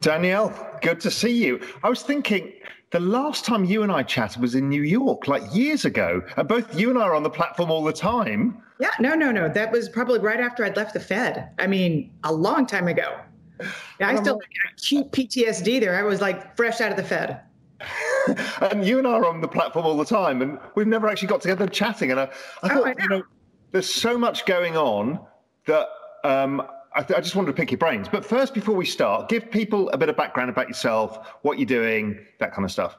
Danielle, good to see you. I was thinking the last time you and I chatted was in New York, like years ago. And both you and I are on the platform all the time. Yeah, no, no, no. That was probably right after I'd left the Fed. I mean, a long time ago. Yeah, I still have acute PTSD there. I was like fresh out of the Fed. and you and I are on the platform all the time, and we've never actually got together chatting. And I, I thought, oh, I know. you know, there's so much going on that um, I, I, just wanted to pick your brains. But first, before we start, give people a bit of background about yourself, what you're doing, that kind of stuff.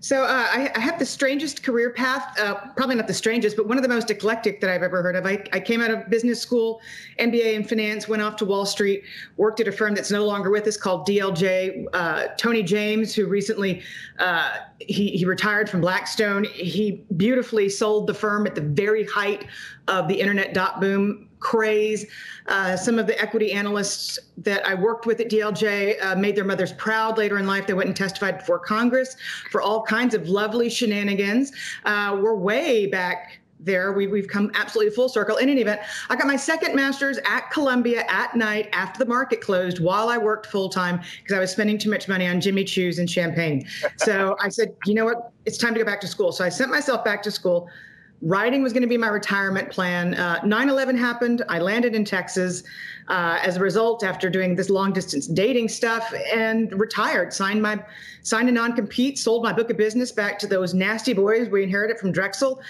So uh, I, I, have the strangest career path, uh, probably not the strangest, but one of the most eclectic that I've ever heard of. I, I, came out of business school, MBA in finance, went off to Wall Street, worked at a firm that's no longer with us called DLJ. Uh, Tony James, who recently uh, he, he retired from Blackstone, he beautifully sold the firm at the very height of the internet dot boom craze. Uh, some of the equity analysts that I worked with at DLJ uh, made their mothers proud later in life. They went and testified before Congress for all kinds of lovely shenanigans. Uh, we're way back there. We, we've come absolutely full circle. In any event, I got my second master's at Columbia at night after the market closed while I worked full time because I was spending too much money on Jimmy Choo's and champagne. So I said, you know what? It's time to go back to school. So I sent myself back to school writing was going to be my retirement plan. Uh, 9 11 happened. I landed in Texas uh, as a result after doing this long distance dating stuff and retired, signed my signed a non compete, sold my book of business back to those nasty boys we inherited from Drexel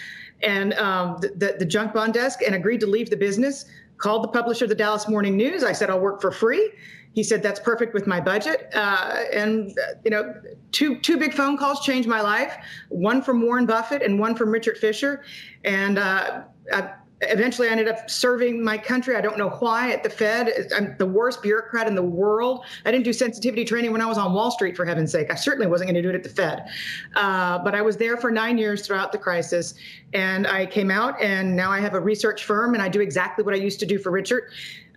and um, the, the, the junk bond desk and agreed to leave the business. Called the publisher of the Dallas Morning News. I said, I'll work for free he said that's perfect with my budget uh, and uh, you know two two big phone calls changed my life one from warren buffett and one from richard fisher and uh, I, eventually I ended up serving my country. I don't know why at the Fed. I'm the worst bureaucrat in the world. I didn't do sensitivity training when I was on Wall Street, for heaven's sake. I certainly wasn't going to do it at the Fed. Uh, but I was there for nine years throughout the crisis. And I came out, and now I have a research firm, and I do exactly what I used to do for Richard.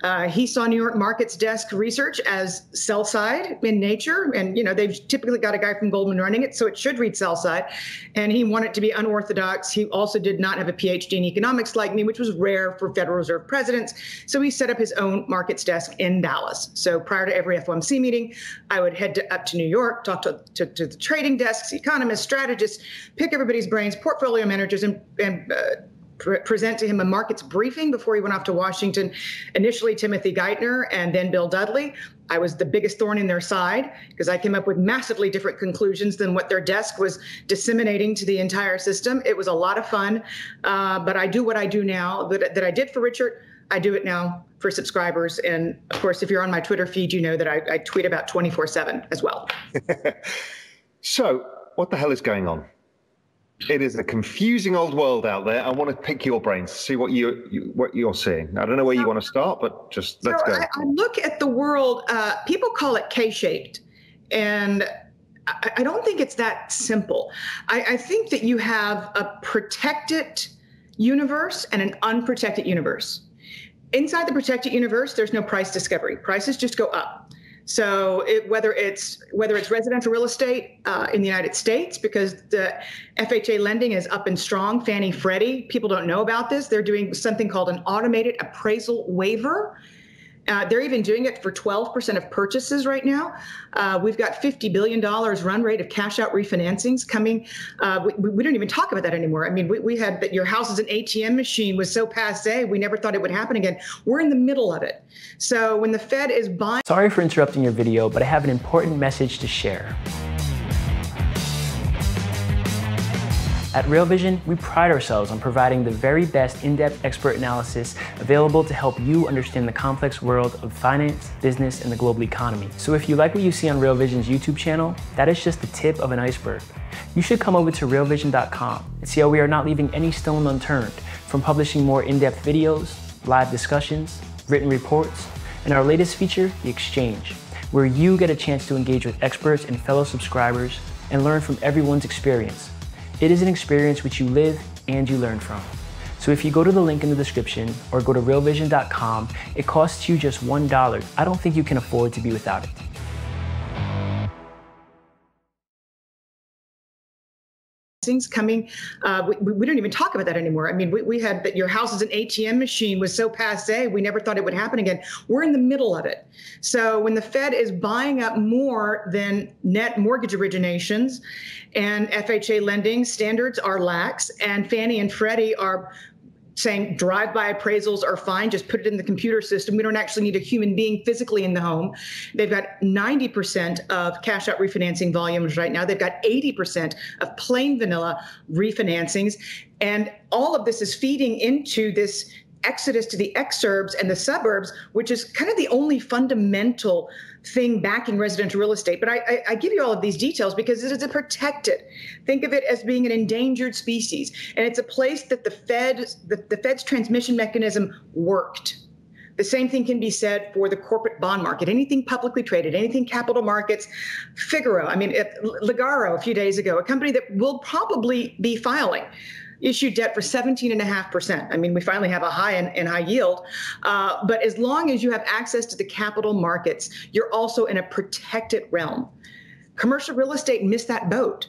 Uh, he saw New York Markets Desk research as sell side in nature, and you know they've typically got a guy from Goldman running it, so it should read sell side. And he wanted to be unorthodox. He also did not have a PhD in economics like me, which was rare for Federal Reserve presidents. So he set up his own markets desk in Dallas. So prior to every FOMC meeting, I would head to, up to New York, talk to, to, to, the trading desks, economists, strategists, pick everybody's brains, portfolio managers, and, and uh, pre- present to him a markets briefing before he went off to Washington. Initially, Timothy Geithner and then Bill Dudley. I was the biggest thorn in their side because I came up with massively different conclusions than what their desk was disseminating to the entire system. It was a lot of fun, uh, but I do what I do now that, that I did for Richard. I do it now for subscribers. And of course, if you're on my Twitter feed, you know that I, I tweet about 24 7 as well. so, what the hell is going on? It is a confusing old world out there. I want to pick your brains, see what you, you what you're seeing. I don't know where you want to start, but just let's so go. I, I, look at the world. Uh, people call it K-shaped, and I, I, don't think it's that simple. I, I think that you have a protected universe and an unprotected universe. Inside the protected universe, there's no price discovery. Prices just go up. So it, whether it's whether it's residential real estate uh, in the United States, because the FHA lending is up and strong, Fannie Freddie, people don't know about this. They're doing something called an automated appraisal waiver. Uh, they're even doing it for 12% of purchases right now. Uh, we've got $50 billion run rate of cash out refinancings coming. Uh, we, we, don't even talk about that anymore. I mean, we, we had that your house is an ATM machine was so passe, we never thought it would happen again. We're in the middle of it. So when the Fed is buying. Sorry for interrupting your video, but I have an important message to share. At Real Vision, we pride ourselves on providing the very best in-depth expert analysis available to help you understand the complex world of finance, business, and the global economy. So if you like what you see on Real Vision's YouTube channel, that is just the tip of an iceberg. You should come over to realvision.com and see how we are not leaving any stone unturned, from publishing more in-depth videos, live discussions, written reports, and our latest feature, The Exchange, where you get a chance to engage with experts and fellow subscribers and learn from everyone's experience it is an experience which you live and you learn from. So if you go to the link in the description or go to realvision.com, it costs you just $1. I don't think you can afford to be without it. Things coming. Uh, we, we, don't even talk about that anymore. I mean, we, we had that your house is an ATM machine was so passe, we never thought it would happen again. We're in the middle of it. So when the Fed is buying up more than net mortgage originations and FHA lending standards are lax, and Fannie and Freddie are saying drive-by appraisals are fine just put it in the computer system. We don't actually need a human being physically in the home. They've got 90% of cash out refinancing volumes right now. They've got 80% of plain vanilla refinancings. And all of this is feeding into this exodus to the exurbs and the suburbs which is kind of the only fundamental thing backing residential real estate. But I, I, I, give you all of these details because it is a protected. Think of it as being an endangered species, and it's a place that the Fed, the, the Fed's transmission mechanism worked. The same thing can be said for the corporate bond market. Anything publicly traded, anything capital markets. Figaro, I mean, Ligaro a few days ago, a company that will probably be filing issued debt for 17.5%. I mean, we finally have a high and, in high yield. Uh, but as long as you have access to the capital markets, you're also in a protected realm. Commercial real estate missed that boat.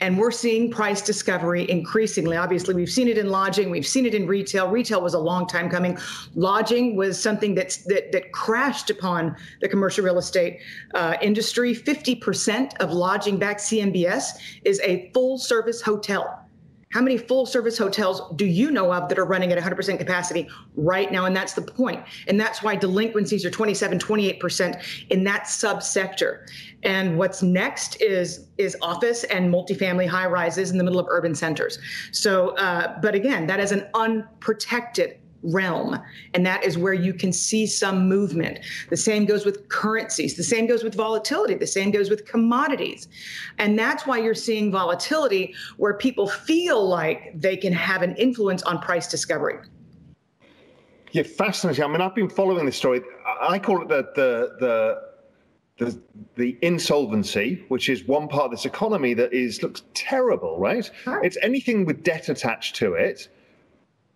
And we're seeing price discovery increasingly. Obviously, we've seen it in lodging, we've seen it in retail. Retail was a long time coming. Lodging was something that's, that, that crashed upon the commercial real estate uh, industry. 50% of lodging back CMBS is a full service hotel. How many full service hotels do you know of that are running at 100% capacity right now? And that's the point. And that's why delinquencies are 27, 28% in that subsector. And what's next is is office and multifamily high rises in the middle of urban centers. So, uh, but again, that is an unprotected realm. And that is where you can see some movement. The same goes with currencies. The same goes with volatility. The same goes with commodities. And that's why you're seeing volatility where people feel like they can have an influence on price discovery. Yeah, fascinating. I mean, I've been following this story. I call it the the the the, the insolvency, which is one part of this economy that is looks terrible, right? right? It's anything with debt attached to it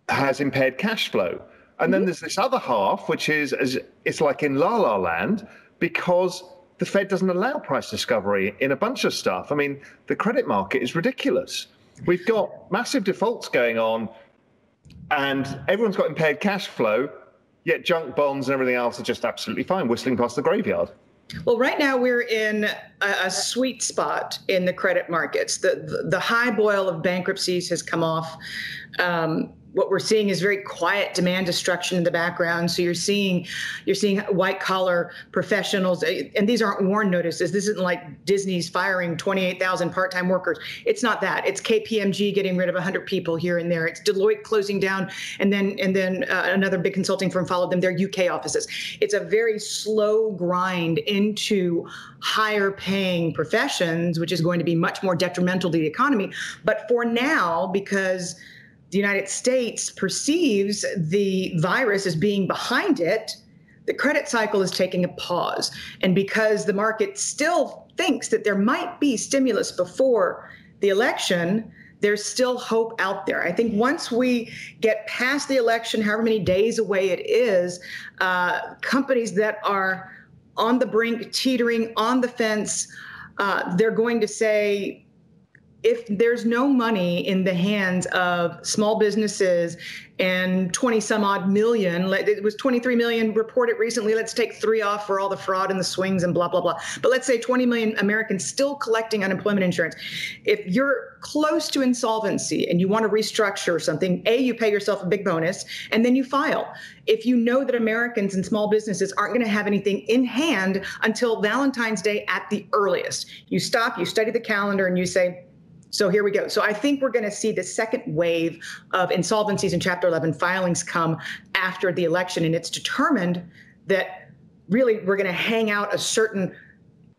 has impaired cash flow. And mm-hmm. then there's this other half, which is as it's like in La La Land, because the Fed doesn't allow price discovery in a bunch of stuff. I mean, the credit market is ridiculous. We've got massive defaults going on, and everyone's got impaired cash flow, yet junk bonds and everything else are just absolutely fine, whistling past the graveyard. Well, right now we're in a, a, sweet spot in the credit markets. The, the, the high boil of bankruptcies has come off. Um, what we're seeing is very quiet demand destruction in the background. So you're seeing you're seeing white collar professionals, eh, and these aren't warn notices. This isn't like Disney's firing 28,000 part-time workers. It's not that. It's KPMG getting rid of 100 people here and there. It's Deloitte closing down, and then and then uh, another big consulting firm followed them. Their UK offices. It's a very slow grind into higher paying professions, which is going to be much more detrimental to the economy. But for now, because the United States perceives the virus as being behind it, the credit cycle is taking a pause. And because the market still thinks that there might be stimulus before the election, there's still hope out there. I think once we get past the election, however many days away it is, uh, companies that are on the brink, teetering on the fence, uh, they're going to say, if there's no money in the hands of small businesses and 20 some odd million, it was 23 million reported recently. Let's take three off for all the fraud and the swings and blah, blah, blah. But let's say 20 million Americans still collecting unemployment insurance. If you're close to insolvency and you want to restructure something, A, you pay yourself a big bonus and then you file. If you know that Americans and small businesses aren't going to have anything in hand until Valentine's Day at the earliest, you stop, you study the calendar, and you say, so here we go. So I think we're going to see the second wave of insolvencies and Chapter 11 filings come after the election, and it's determined that really we're going to hang out a certain,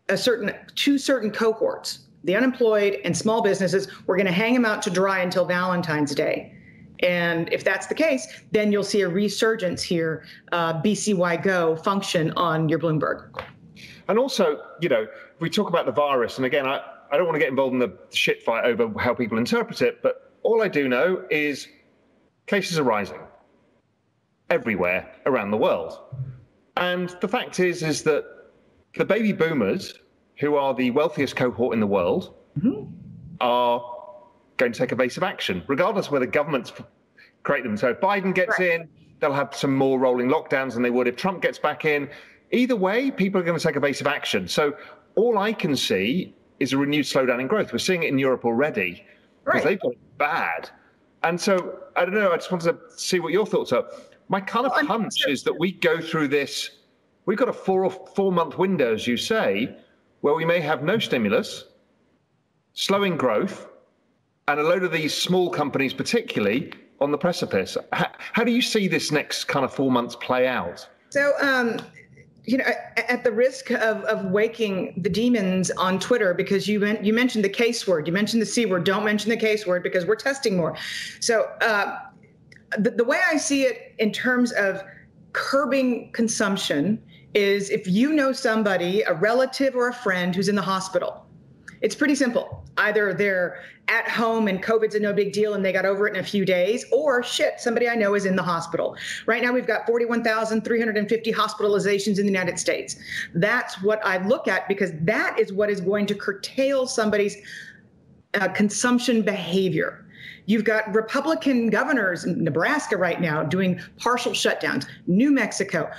a certain two certain cohorts, the unemployed and small businesses. We're going to hang them out to dry until Valentine's Day. And if that's the case, then you'll see a resurgence here, uh, BCY Go function on your Bloomberg. And also, you know, we talk about the virus, and again, I, I don't want to get involved in the shit fight over how people interpret it, but all I do know is cases are rising everywhere around the world. And the fact is, is that the baby boomers, who are the wealthiest cohort in the world, mm-hmm. are going to take evasive action, regardless of whether governments create them. So if Biden gets right. in, they'll have some more rolling lockdowns than they would if Trump gets back in. Either way, people are going to take evasive action. So all I can see is a renewed slowdown in growth. We're seeing it in Europe already because right. they've got it bad. And so I don't know. I just wanted to see what your thoughts are. My kind of well, hunch is that we go through this. We've got a four or four month window, as you say, where we may have no stimulus, slowing growth, and a load of these small companies, particularly, on the precipice. How, how do you see this next kind of four months play out? So, um, you know, at the risk of, of waking the demons on Twitter, because you you mentioned the case word, you mentioned the c word. Don't mention the case word because we're testing more. So, uh, the, the way I see it in terms of curbing consumption is if you know somebody, a relative or a friend who's in the hospital, it's pretty simple. Either they're at home and COVID's a no big deal and they got over it in a few days, or shit, somebody I know is in the hospital. Right now, we've got 41,350 hospitalizations in the United States. That's what I look at because that is what is going to curtail somebody's uh, consumption behavior. You've got Republican governors in Nebraska right now doing partial shutdowns, New Mexico.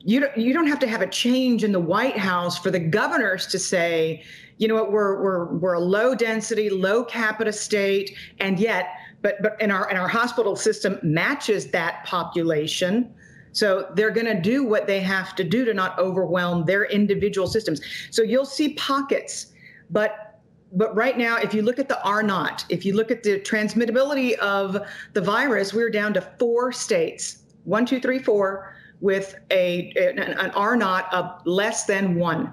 You don't, you don't have to have a change in the White House for the governors to say, you know what, we're, we're, we're a low density, low capita state, and yet, but, but in our, in our hospital system matches that population. So they're going to do what they have to do to not overwhelm their individual systems. So you'll see pockets, but but right now, if you look at the R naught, if you look at the transmittability of the virus, we're down to four states one, two, three, four, with a an, an R naught of less than one.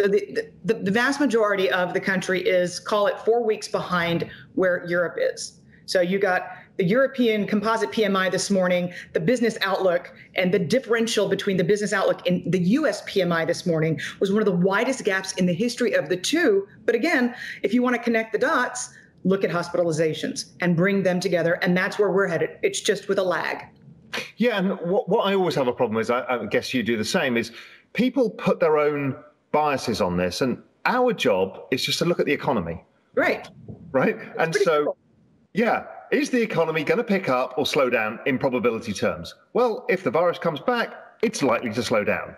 So the, the, the vast majority of the country is, call it four weeks behind where Europe is. So you got the European composite PMI this morning, the business outlook, and the differential between the business outlook and the US PMI this morning was one of the widest gaps in the history of the two. But again, if you want to connect the dots, look at hospitalizations and bring them together. And that's where we're headed. It's just with a lag. Yeah. And what, what I always have a problem is, I, I guess you do the same, is people put their own biases on this. And our job is just to look at the economy. Right. Right. and so, cool. yeah, is the economy going to pick up or slow down in probability terms? Well, if the virus comes back, it's likely to slow down.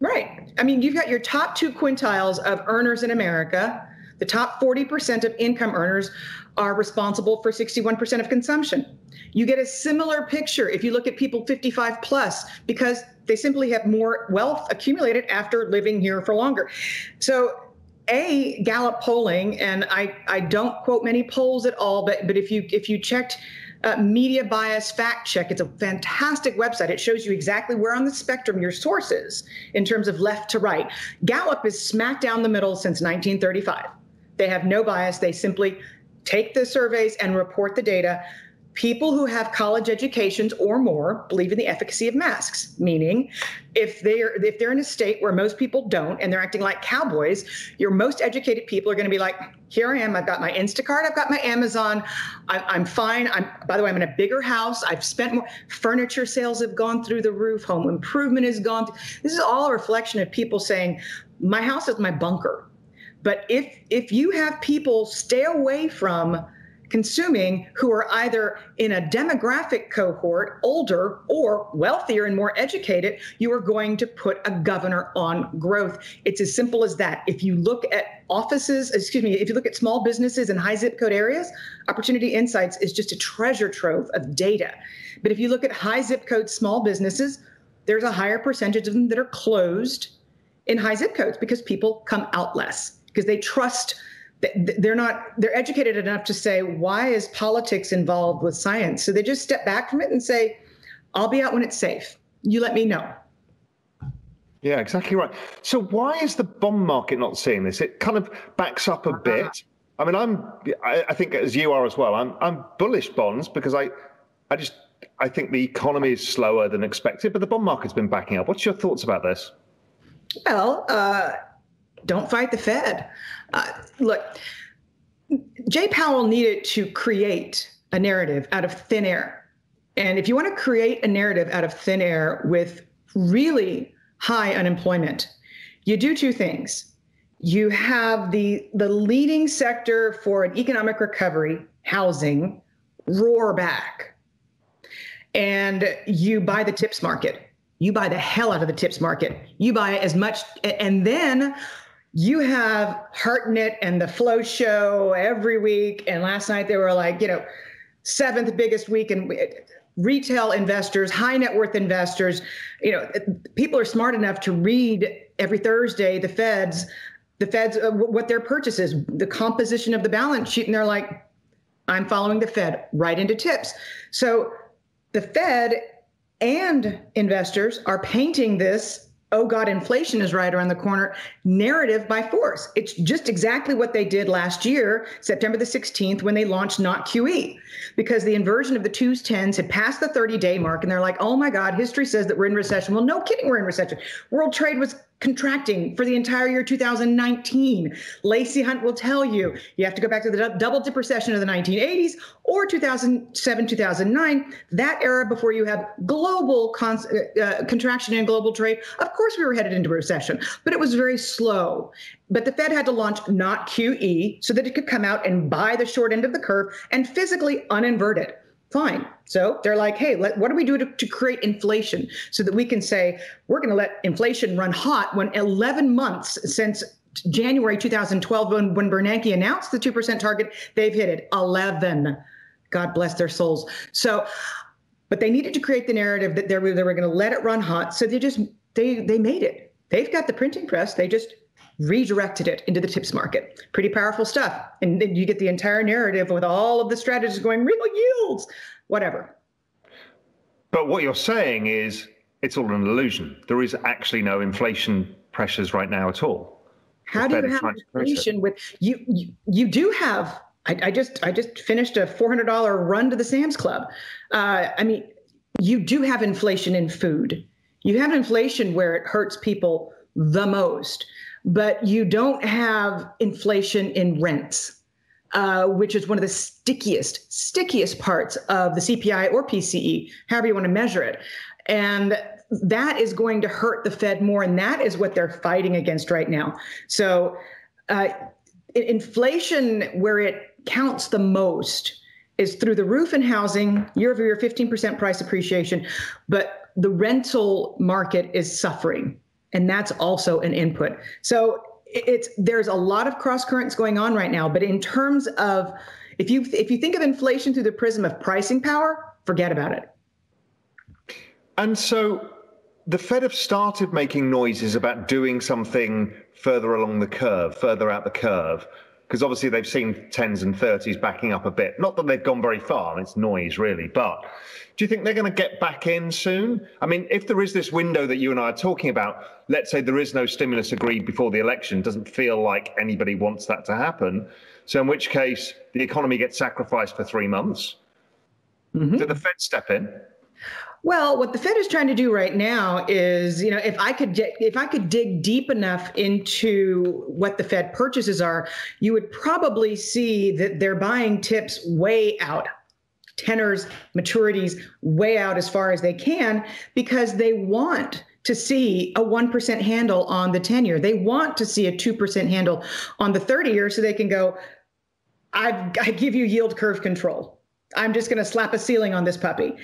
Right. I mean, you've got your top two quintiles of earners in America. The top 40% of income earners are responsible for 61% of consumption. You get a similar picture if you look at people 55 plus because they simply have more wealth accumulated after living here for longer. So a Gallup polling, and I, I don't quote many polls at all, but but if you if you checked uh, media bias fact check, it's a fantastic website. It shows you exactly where on the spectrum your source is in terms of left to right. Gallup is smack down the middle since 1935. They have no bias. They simply take the surveys and report the data people who have college educations or more believe in the efficacy of masks meaning if they're if they're in a state where most people don't and they're acting like cowboys your most educated people are going to be like here i am i've got my instacart i've got my amazon I'm, I'm fine i'm by the way i'm in a bigger house i've spent more furniture sales have gone through the roof home improvement has gone Through. this is all a reflection of people saying my house is my bunker but if if you have people stay away from consuming who are either in a demographic cohort, older or wealthier and more educated, you are going to put a governor on growth. It's as simple as that. If you look at offices, excuse me, if you look at small businesses in high zip code areas, Opportunity Insights is just a treasure trove of data. But if you look at high zip code small businesses, there's a higher percentage of them that are closed in high zip codes because people come out less because they trust they're not they're educated enough to say why is politics involved with science? So they just step back from it and say i'll be out when it's safe. You let me know. Yeah exactly right. So why is the bond market not seeing this? It kind of backs up a uh-huh. bit. I mean i'm i, think as you are as well i'm i'm bullish bonds because i i just i think the economy is slower than expected but the bond market's been backing up. What's your thoughts about this? Well uh, don't fight the fed uh, look, Jay Powell needed to create a narrative out of thin air. And if you want to create a narrative out of thin air with really high unemployment, you do two things. you have the the leading sector for an economic recovery, housing, roar back. And you buy the tips market. You buy the hell out of the tips market. You buy as much and then you have Hartnett and the Flow Show every week. And last night they were like, you know, seventh biggest week in retail investors, high net worth investors. You know, people are smart enough to read every Thursday the Fed's the Fed's uh, what their purchases, the composition of the balance sheet, and they're like, I'm following the Fed right into tips. So the Fed and investors are painting this oh God, inflation is right around the corner narrative by force. It's just exactly what they did last year, September the 16th, when they launched Not QE, because the inversion of the twos, tens had passed the 30 day mark. And they're like, oh my God, history says that we're in recession. Well, no kidding, we're in recession. World trade was contracting for the entire year 2019. Lacey Hunt will tell you you have to go back to the double dip recession of the 1980s or 2007, 2009, that era before you have global con- uh, uh, contraction in global trade. Of course, we were headed into recession, but it was very slow. But the Fed had to launch not QE so that it could come out and buy the short end of the curve and physically uninvert it. Fine. So they're like, hey, let, what do we do to, to create inflation so that we can say we're going to let inflation run hot when 11 months since January 2012, when, when Bernanke announced the 2% target, they've hit it 11. God bless their souls. So, but they needed to create the narrative that they were, they were going to let it run hot. So they just, they, they made it. They've got the printing press. They just redirected it into the tips market. Pretty powerful stuff. And then you get the entire narrative with all of the strategies going real yields, whatever. But what you're saying is it's all an illusion. There is actually no inflation pressures right now at all. How do you have inflation with you, you? You do have. I, I just I just finished a four hundred dollar run to the Sam's Club. Uh, I mean, you do have inflation in food. You have inflation where it hurts people the most but you don't have inflation in rents, uh, which is one of the stickiest, stickiest parts of the CPI or PCE, however you want to measure it. And that is going to hurt the Fed more, and that is what they're fighting against right now. So, uh, inflation, where it counts the most, is through the roof in housing, year over year, 15% price appreciation, but the rental market is suffering and that's also an input. So it's there's a lot of cross currents going on right now, but in terms of if you if you think of inflation through the prism of pricing power, forget about it. And so the Fed have started making noises about doing something further along the curve, further out the curve, because obviously they've seen 10s and 30s backing up a bit. Not that they've gone very far, it's noise really, but do you think they're going to get back in soon? I mean, if there is this window that you and I are talking about, let's say there is no stimulus agreed before the election, doesn't feel like anybody wants that to happen. So, in which case, the economy gets sacrificed for three months. Mm-hmm. Do the Fed step in? Well, what the Fed is trying to do right now is, you know, if I could if I could dig deep enough into what the Fed purchases are, you would probably see that they're buying tips way out tenors, maturities way out as far as they can because they want to see a 1% handle on the 10 year. They want to see a 2% handle on the 30 year so they can go, i I give you yield curve control. I'm just going to slap a ceiling on this puppy.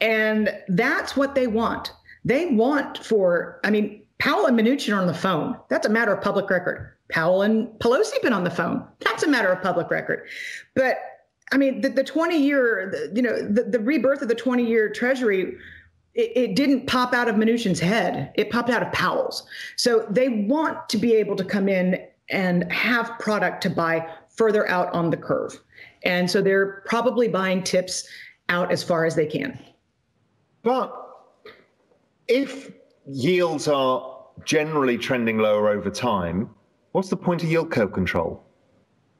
And that's what they want. They want for, I mean, Powell and Mnuchin are on the phone. That's a matter of public record. Powell and Pelosi been on the phone. That's a matter of public record. But I mean, the, the 20 year, you know, the, the rebirth of the 20 year treasury, it, it, didn't pop out of Mnuchin's head. It popped out of Powell's. So they want to be able to come in and have product to buy further out on the curve. And so they're probably buying tips out as far as they can. But if yields are generally trending lower over time, what's the point of yield curve control?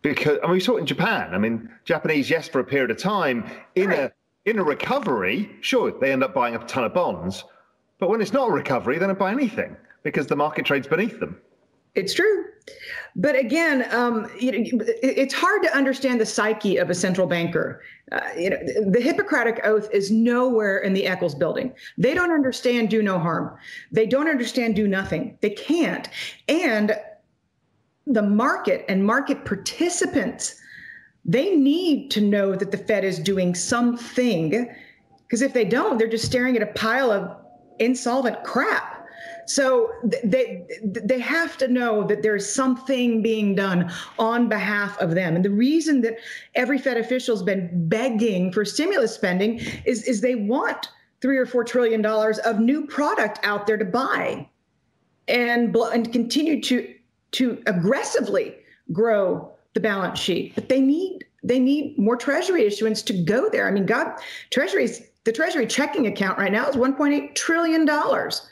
because I mean we saw it in Japan. I mean, Japanese, yes, for a period of time in right. a in a recovery, sure, they end up buying a ton of bonds, but when it's not a recovery, they don't buy anything because the market trades beneath them. It's true. But again, um, you know, it's hard to understand the psyche of a central banker. Uh, you know, the Hippocratic Oath is nowhere in the Eccles building. They don't understand do no harm. They don't understand do nothing. They can't. And the market and market participants they need to know that the Fed is doing something because if they don't, they're just staring at a pile of insolvent crap. So they they have to know that there's something being done on behalf of them. And the reason that every Fed official's been begging for stimulus spending is is they want three or four trillion dollars of new product out there to buy, and and continue to to aggressively grow the balance sheet. But they need they need more treasury issuance to go there. I mean, God, treasuries the treasury checking account right now is 1.8 trillion dollars.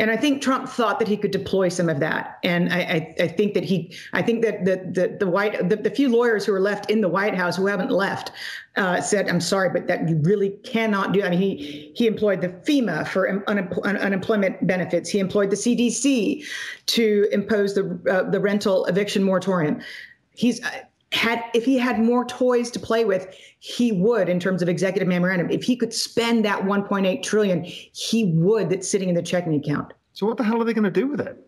And I think Trump thought that he could deploy some of that. And I, I, I think that he, I think that the the, the white, the, the, few lawyers who are left in the White House who haven't left, uh, said, "I'm sorry, but that you really cannot do." I mean, he he employed the FEMA for unemployment benefits. He employed the CDC to impose the uh, the rental eviction moratorium. He's uh, had if he had more toys to play with he would in terms of executive memorandum if he could spend that 1.8 trillion he would that's sitting in the checking account so what the hell are they going to do with it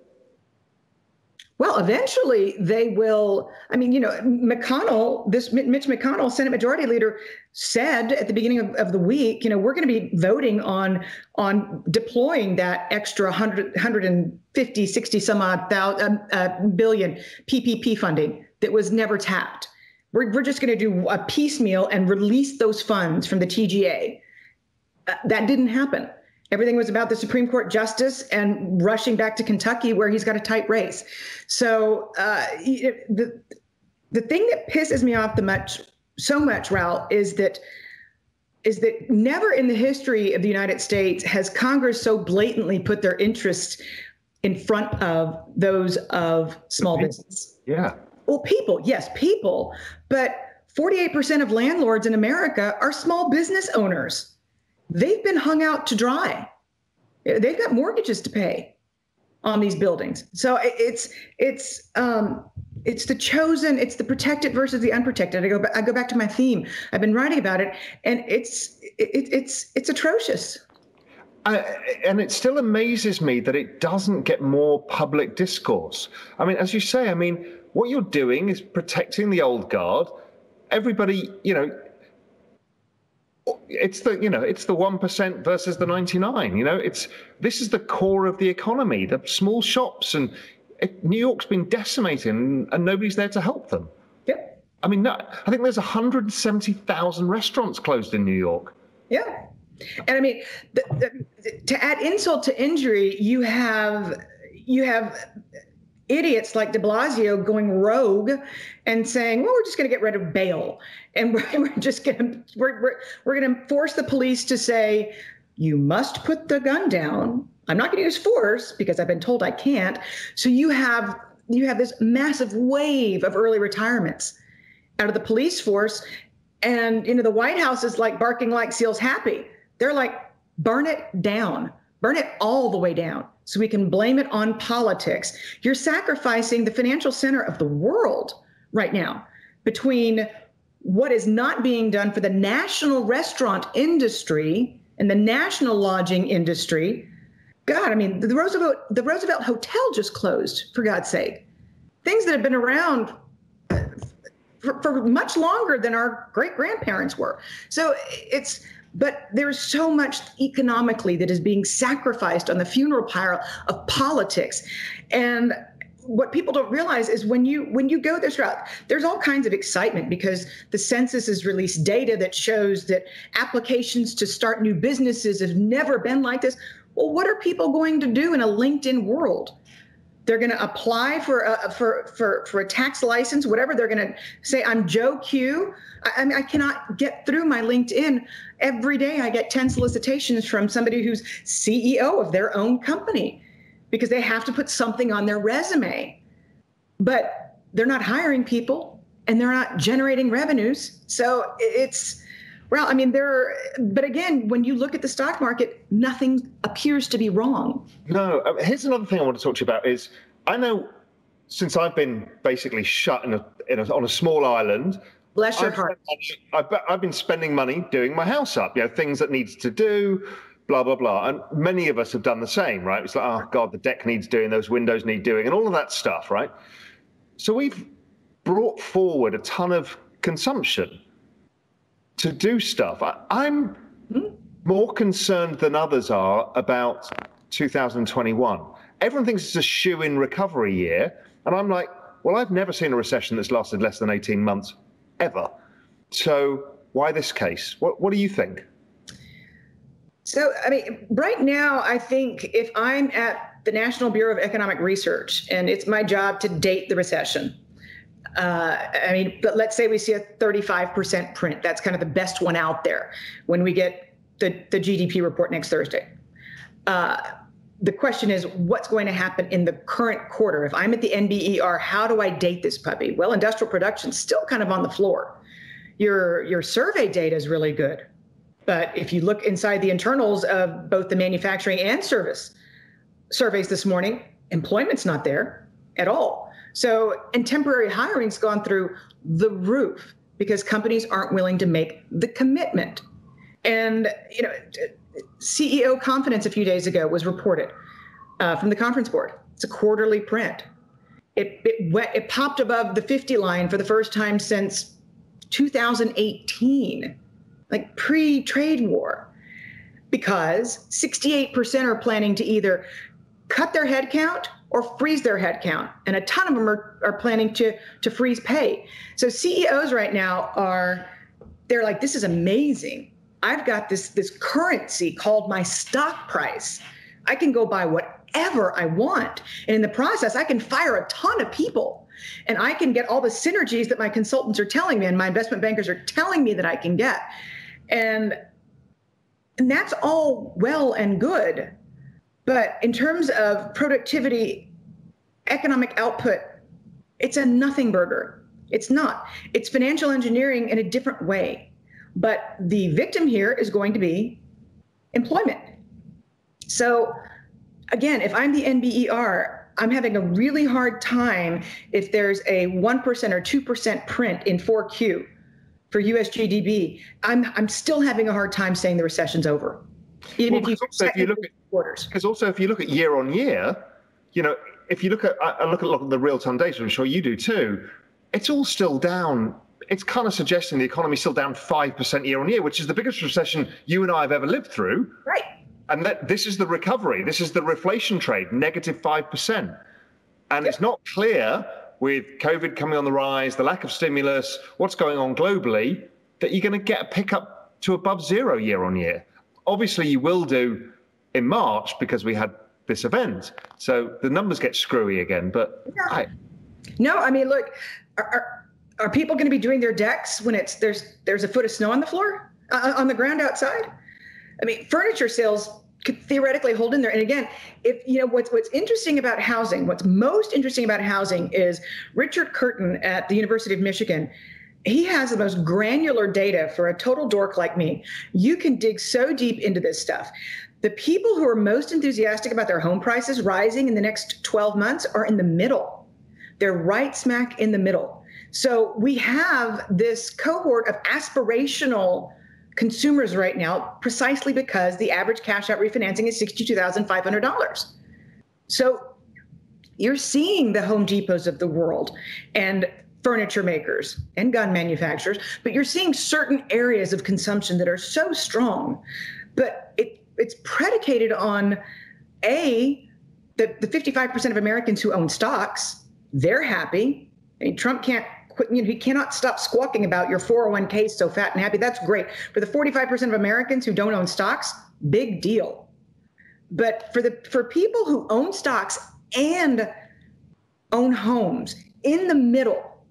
well eventually they will i mean you know mcconnell this mitch mcconnell senate majority leader said at the beginning of, of the week you know we're going to be voting on on deploying that extra 100 150 60 some odd thousand, uh, billion ppp funding that was never tapped. We're, we're just going to do a piecemeal and release those funds from the TGA. Uh, that didn't happen. Everything was about the Supreme Court justice and rushing back to Kentucky, where he's got a tight race. So uh, the the thing that pisses me off the much so much, Raoul, is that is that never in the history of the United States has Congress so blatantly put their interests in front of those of small business. Yeah. Well, people, yes, people, but 48% of landlords in America are small business owners. They've been hung out to dry. They've got mortgages to pay on these buildings. So it's it's um, it's the chosen, it's the protected versus the unprotected. I go I go back to my theme. I've been writing about it, and it's it, it's it's atrocious. I, and it still amazes me that it doesn't get more public discourse. I mean, as you say, I mean, what you're doing is protecting the old guard. Everybody, you know, it's the you know it's the one percent versus the ninety nine. You know, it's this is the core of the economy. The small shops and it, New York's been decimated, and, and nobody's there to help them. Yeah. I mean, no, I think there's 170,000 restaurants closed in New York. Yeah. And I mean, the, the, to add insult to injury, you have you have idiots like de Blasio going rogue and saying, well, we're just going to get rid of bail. And we're, we're just going to, we're, we're, we're going to force the police to say, you must put the gun down. I'm not going to use force because I've been told I can't. So you have, you have this massive wave of early retirements out of the police force. And, you know, the White House is like barking like seals happy. They're like, burn it down, burn it all the way down so we can blame it on politics. You're sacrificing the financial center of the world right now between what is not being done for the national restaurant industry and the national lodging industry. God, I mean, the Roosevelt the Roosevelt Hotel just closed for God's sake. Things that have been around for, for much longer than our great grandparents were. So it's but there's so much economically that is being sacrificed on the funeral pyre of politics. And what people don't realize is when you when you go this route there's all kinds of excitement because the census has released data that shows that applications to start new businesses have never been like this. Well what are people going to do in a linkedin world they're going to apply for a, for for for a tax license, whatever. They're going to say, "I'm Joe Q." I, I mean, I cannot get through my LinkedIn every day. I get ten solicitations from somebody who's CEO of their own company because they have to put something on their resume, but they're not hiring people and they're not generating revenues. So it's well, I mean, there are, but again, when you look at the stock market, nothing appears to be wrong. No, uh, here's another thing I want to talk to you about is I know since I've been basically shut in a, in a on a small island. Bless your I've, heart. I've, I've been spending money doing my house up, you know, things that needs to do, blah, blah, blah. And many of us have done the same, right? It's like, oh, God, the deck needs doing, those windows need doing, and all of that stuff, right? So we've brought forward a ton of consumption to do stuff. I, am hmm? more concerned than others are about 2021. Everyone thinks it's a shoe in recovery year. And I'm like, well, I've never seen a recession that's lasted less than 18 months ever. So why this case? What, what do you think? So, I mean, right now, I think if I'm at the National Bureau of Economic Research and it's my job to date the recession, uh, I mean, but let's say we see a 35% print. That's kind of the best one out there when we get the, the GDP report next Thursday. Uh, the question is, what's going to happen in the current quarter? If I'm at the NBER, how do I date this puppy? Well, industrial production's still kind of on the floor. Your your survey data is really good, but if you look inside the internals of both the manufacturing and service surveys this morning, employment's not there at all. So, and temporary hiring's gone through the roof because companies aren't willing to make the commitment. And, you know, CEO confidence a few days ago was reported uh, from the conference board. It's a quarterly print. It, it, it popped above the 50 line for the first time since 2018, like pre trade war, because 68% are planning to either cut their headcount or freeze their headcount. And a ton of them are, are planning to, to freeze pay. So CEOs right now are, they're like, this is amazing. I've got this, this currency called my stock price. I can go buy whatever I want. And in the process, I can fire a ton of people and I can get all the synergies that my consultants are telling me and my investment bankers are telling me that I can get. And, and that's all well and good. But in terms of productivity, economic output, it's a nothing burger. It's not. It's financial engineering in a different way. But the victim here is going to be employment. So, again, if I'm the NBER, I'm having a really hard time if there's a 1% or 2% print in 4Q for US GDP. I'm, I'm still having a hard time saying the recession's over. Even well, if, you also if you look at quarters. Because also, if you look at year on year, you know, if you look at I look at a lot of the real time data, I'm sure you do too. It's all still down. It's kind of suggesting the economy's still down five percent year on year, which is the biggest recession you and I have ever lived through. Right. And that this is the recovery. This is the reflation trade, negative five percent. And it's not clear with COVID coming on the rise, the lack of stimulus, what's going on globally, that you're going to get a pickup to above zero year on year. Obviously, you will do in March because we had this event. So the numbers get screwy again. But no, I, no, I mean, look, are, are, are people going to be doing their decks when it's there's there's a foot of snow on the floor uh, on the ground outside? I mean, furniture sales could theoretically hold in there. And again, if you know what's what's interesting about housing, what's most interesting about housing is Richard Curtin at the University of Michigan he has the most granular data for a total dork like me. You can dig so deep into this stuff. The people who are most enthusiastic about their home prices rising in the next 12 months are in the middle. They're right smack in the middle. So we have this cohort of aspirational consumers right now precisely because the average cash out refinancing is $62,500. So you're seeing the Home Depots of the world and furniture makers and gun manufacturers, but you're seeing certain areas of consumption that are so strong. But it it's predicated on a the, the 55% of Americans who own stocks, they're happy. I mean, Trump can't quit, you know, he cannot stop squawking about your 401k so fat and happy. That's great. For the 45% of Americans who don't own stocks, big deal. But for the for people who own stocks and own homes in the middle,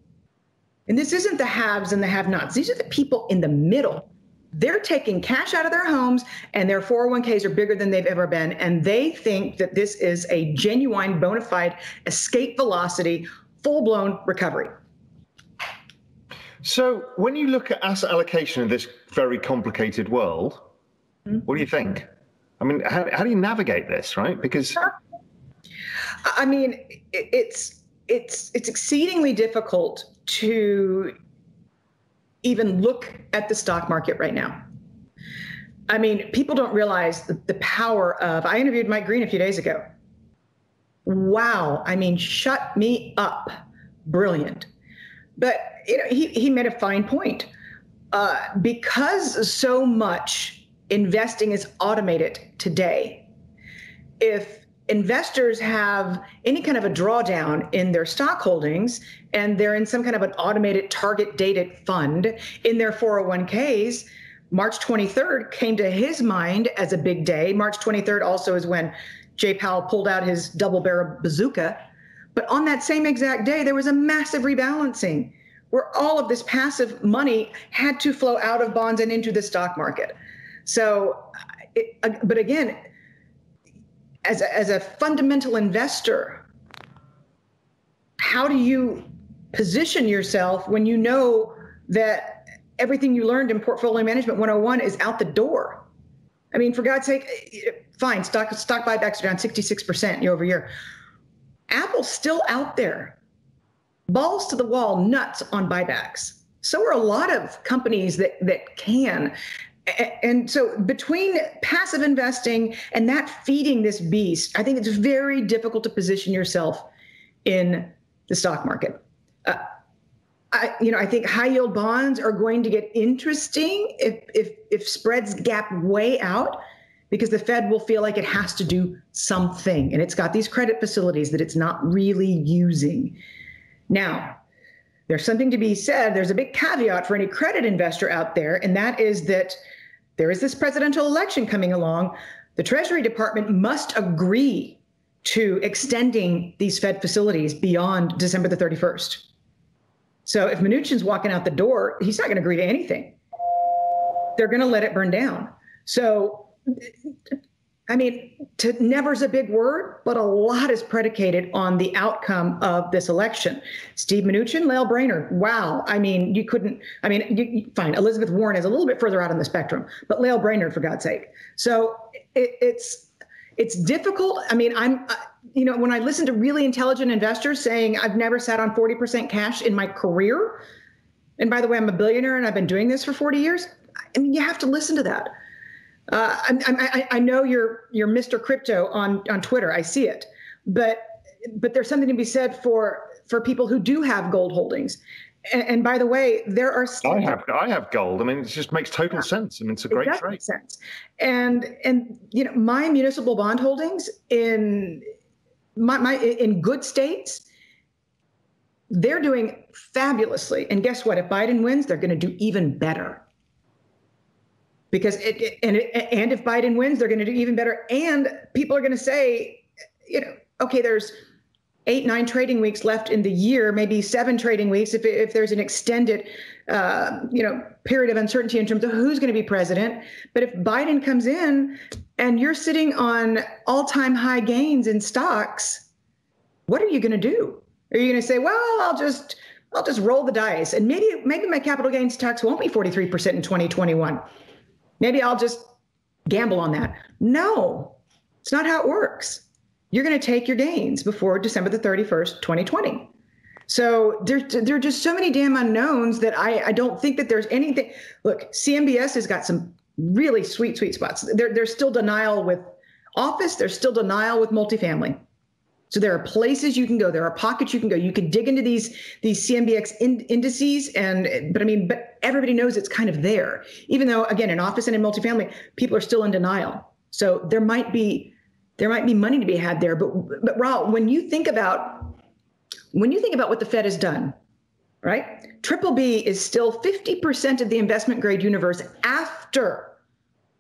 and this isn't the haves and the have-nots, these are the people in the middle they're taking cash out of their homes and their 401ks are bigger than they've ever been. And they think that this is a genuine, bona fide escape velocity, full blown recovery. So, when you look at asset allocation in this very complicated world, mm-hmm. what do you think? I mean, how, how do you navigate this, right? Because I mean, it's it's it's exceedingly difficult to even look at the stock market right now. I mean, people don't realize the, the power of. I interviewed Mike Green a few days ago. Wow. I mean, shut me up. brilliant. But you know, he, he made a fine point. Uh, because so much investing is automated today, if investors have any kind of a drawdown in their stock holdings and they're in some kind of an automated target dated fund in their 401ks, March 23rd came to his mind as a big day. March 23rd also is when Jay Powell pulled out his double barrel bazooka. But on that same exact day, there was a massive rebalancing where all of this passive money had to flow out of bonds and into the stock market. So, it, uh, but again, as a, as a fundamental investor, how do you position yourself when you know that everything you learned in portfolio management 101 is out the door? I mean, for God's sake, fine, stock stock buybacks are down 66% year over year. Apple's still out there, balls to the wall, nuts on buybacks. So are a lot of companies that that can and so between passive investing and that feeding this beast i think it's very difficult to position yourself in the stock market uh, I, you know, I think high yield bonds are going to get interesting if if if spreads gap way out, because the Fed will feel like it has to do something, and it's got these credit facilities that it's not really using. Now, there's something to be said. There's a big caveat for any credit investor out there, and that is that there is this presidential election coming along. The Treasury Department must agree to extending these Fed facilities beyond December the 31st. So if Mnuchin's walking out the door, he's not going to agree to anything. They're going to let it burn down. So I mean, to never's a big word, but a lot is predicated on the outcome of this election. Steve Mnuchin, Lael Brainard. Wow. I mean, you couldn't. I mean, you, you, fine. Elizabeth Warren is a little bit further out on the spectrum, but Lael Brainard, for God's sake. So it, it's it's difficult. I mean, I'm. Uh, you know, when I listen to really intelligent investors saying I've never sat on 40% cash in my career, and by the way, I'm a billionaire and I've been doing this for 40 years. I mean, you have to listen to that. Uh, I, I, I know you're you're Mr. Crypto on on Twitter. I see it, but but there's something to be said for for people who do have gold holdings. And, and by the way, there are still I have I have gold. I mean, it just makes total yeah. sense. I mean, it's a great it trade. Sense. And and you know, my municipal bond holdings in my, my in good states, they're doing fabulously. And guess what? If Biden wins, they're going to do even better because it, it and it, and if Biden wins, they're going to do even better. And people are going to say, you know, okay, there's eight, nine trading weeks left in the year, maybe seven trading weeks if if there's an extended, uh, you know, period of uncertainty in terms of who's going to be president. But if Biden comes in and you're sitting on all-time high gains in stocks, what are you going to do? Are you going to say, well, I'll just I'll just roll the dice and maybe maybe my capital gains tax won't be 43% in 2021 maybe I'll just gamble on that. No, it's not how it works. You're going to take your gains before December the 31st, 2020. So there, there are just so many damn unknowns that I, I don't think that there's anything. Look, CMBS has got some really sweet, sweet spots. There, there's still denial with office. There's still denial with multifamily. So there are places you can go. There are pockets you can go. You can dig into these these CMBX in, indices, and but I mean, but everybody knows it's kind of there. Even though, again, in office and in multifamily, people are still in denial. So there might be there might be money to be had there. But but Raoul, when you think about when you think about what the Fed has done, right? Triple B is still 50% of the investment grade universe after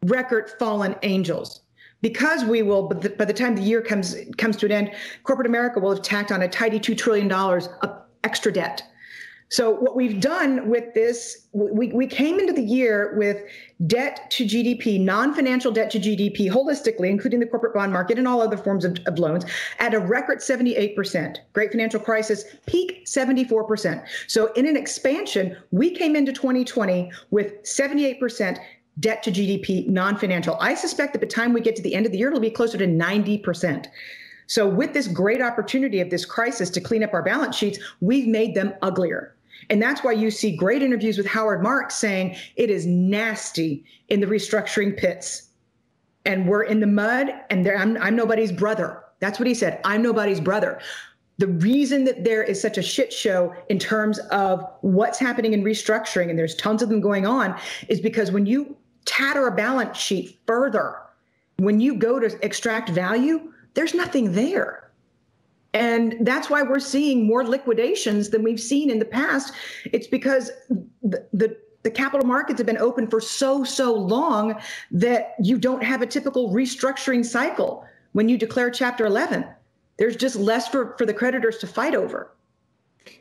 record fallen angels because we will by the time the year comes comes to an end corporate america will have tacked on a tidy $2 trillion of extra debt. So what we've done with this we, we came into the year with debt to gdp non-financial debt to gdp holistically including the corporate bond market and all other forms of, of loans at a record 78% great financial crisis peak 74% so in an expansion we came into 2020 with 78% debt to GDP, non financial. I suspect that by the time we get to the end of the year, it'll be closer to 90%. So, with this great opportunity of this crisis to clean up our balance sheets, we've made them uglier. And that's why you see great interviews with Howard Marks saying it is nasty in the restructuring pits. And we're in the mud, and I'm, I'm nobody's brother. That's what he said. I'm nobody's brother. The reason that there is such a shit show in terms of what's happening in restructuring, and there's tons of them going on, is because when you tatter a balance sheet further, when you go to extract value, there's nothing there. And that's why we're seeing more liquidations than we've seen in the past. It's because the, the, the capital markets have been open for so, so long that you don't have a typical restructuring cycle when you declare Chapter 11 there's just less for, for the creditors to fight over.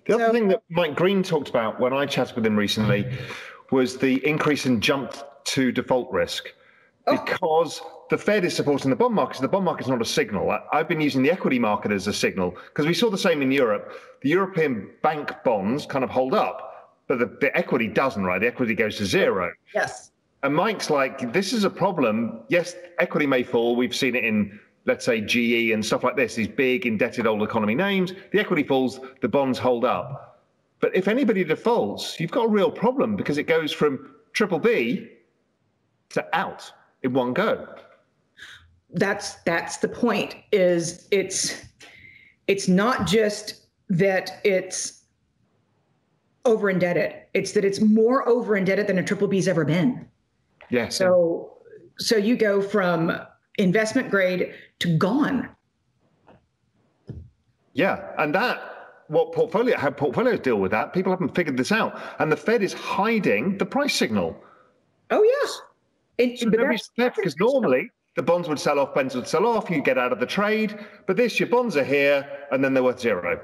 The other thing that Mike Green talked about when I chatted with him recently was the increase in jump to default risk oh. because the Fed is supporting the bond market. The bond market is not a signal. I, have been using the equity market as a signal because we saw the same in Europe. The European bank bonds kind of hold up, but the, the equity doesn't, right? The equity goes to zero. Yes. And Mike's like, this is a problem. Yes, equity may fall. We've seen it in let's say GE and stuff like this, these big indebted old economy names, the equity falls, the bonds hold up. But if anybody defaults, you've got a real problem because it goes from triple B to out in one go. That's that's the point. Is it's it's not just that it's over indebted. It's that it's more over indebted than a triple B's ever been. Yeah. So so you go from investment grade to gone. Yeah, and that what portfolio how portfolios deal with that. People haven't figured this out, and the Fed is hiding the price signal. Oh yes, it, so nobody's there because normally the bonds would sell off, bonds would sell off, you get out of the trade. But this, your bonds are here, and then they're worth zero.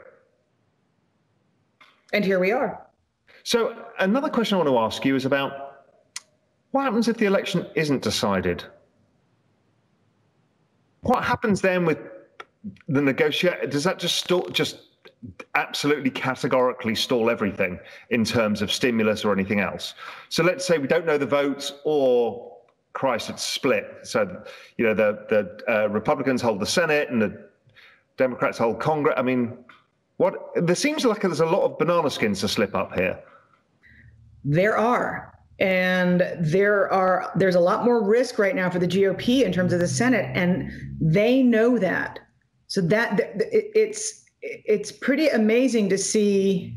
And here we are. So another question I want to ask you is about what happens if the election isn't decided? What happens then with the negotiate? Does that just stall, just absolutely categorically stall everything in terms of stimulus or anything else? So let's say we don't know the votes or Christ, it's split. So, you know, the the uh, Republicans hold the Senate and the Democrats hold Congress. I mean, what there seems like there's a lot of banana skins to slip up here. There are and there are there's a lot more risk right now for the GOP in terms of the Senate, and they know that. So that it's it's pretty amazing to see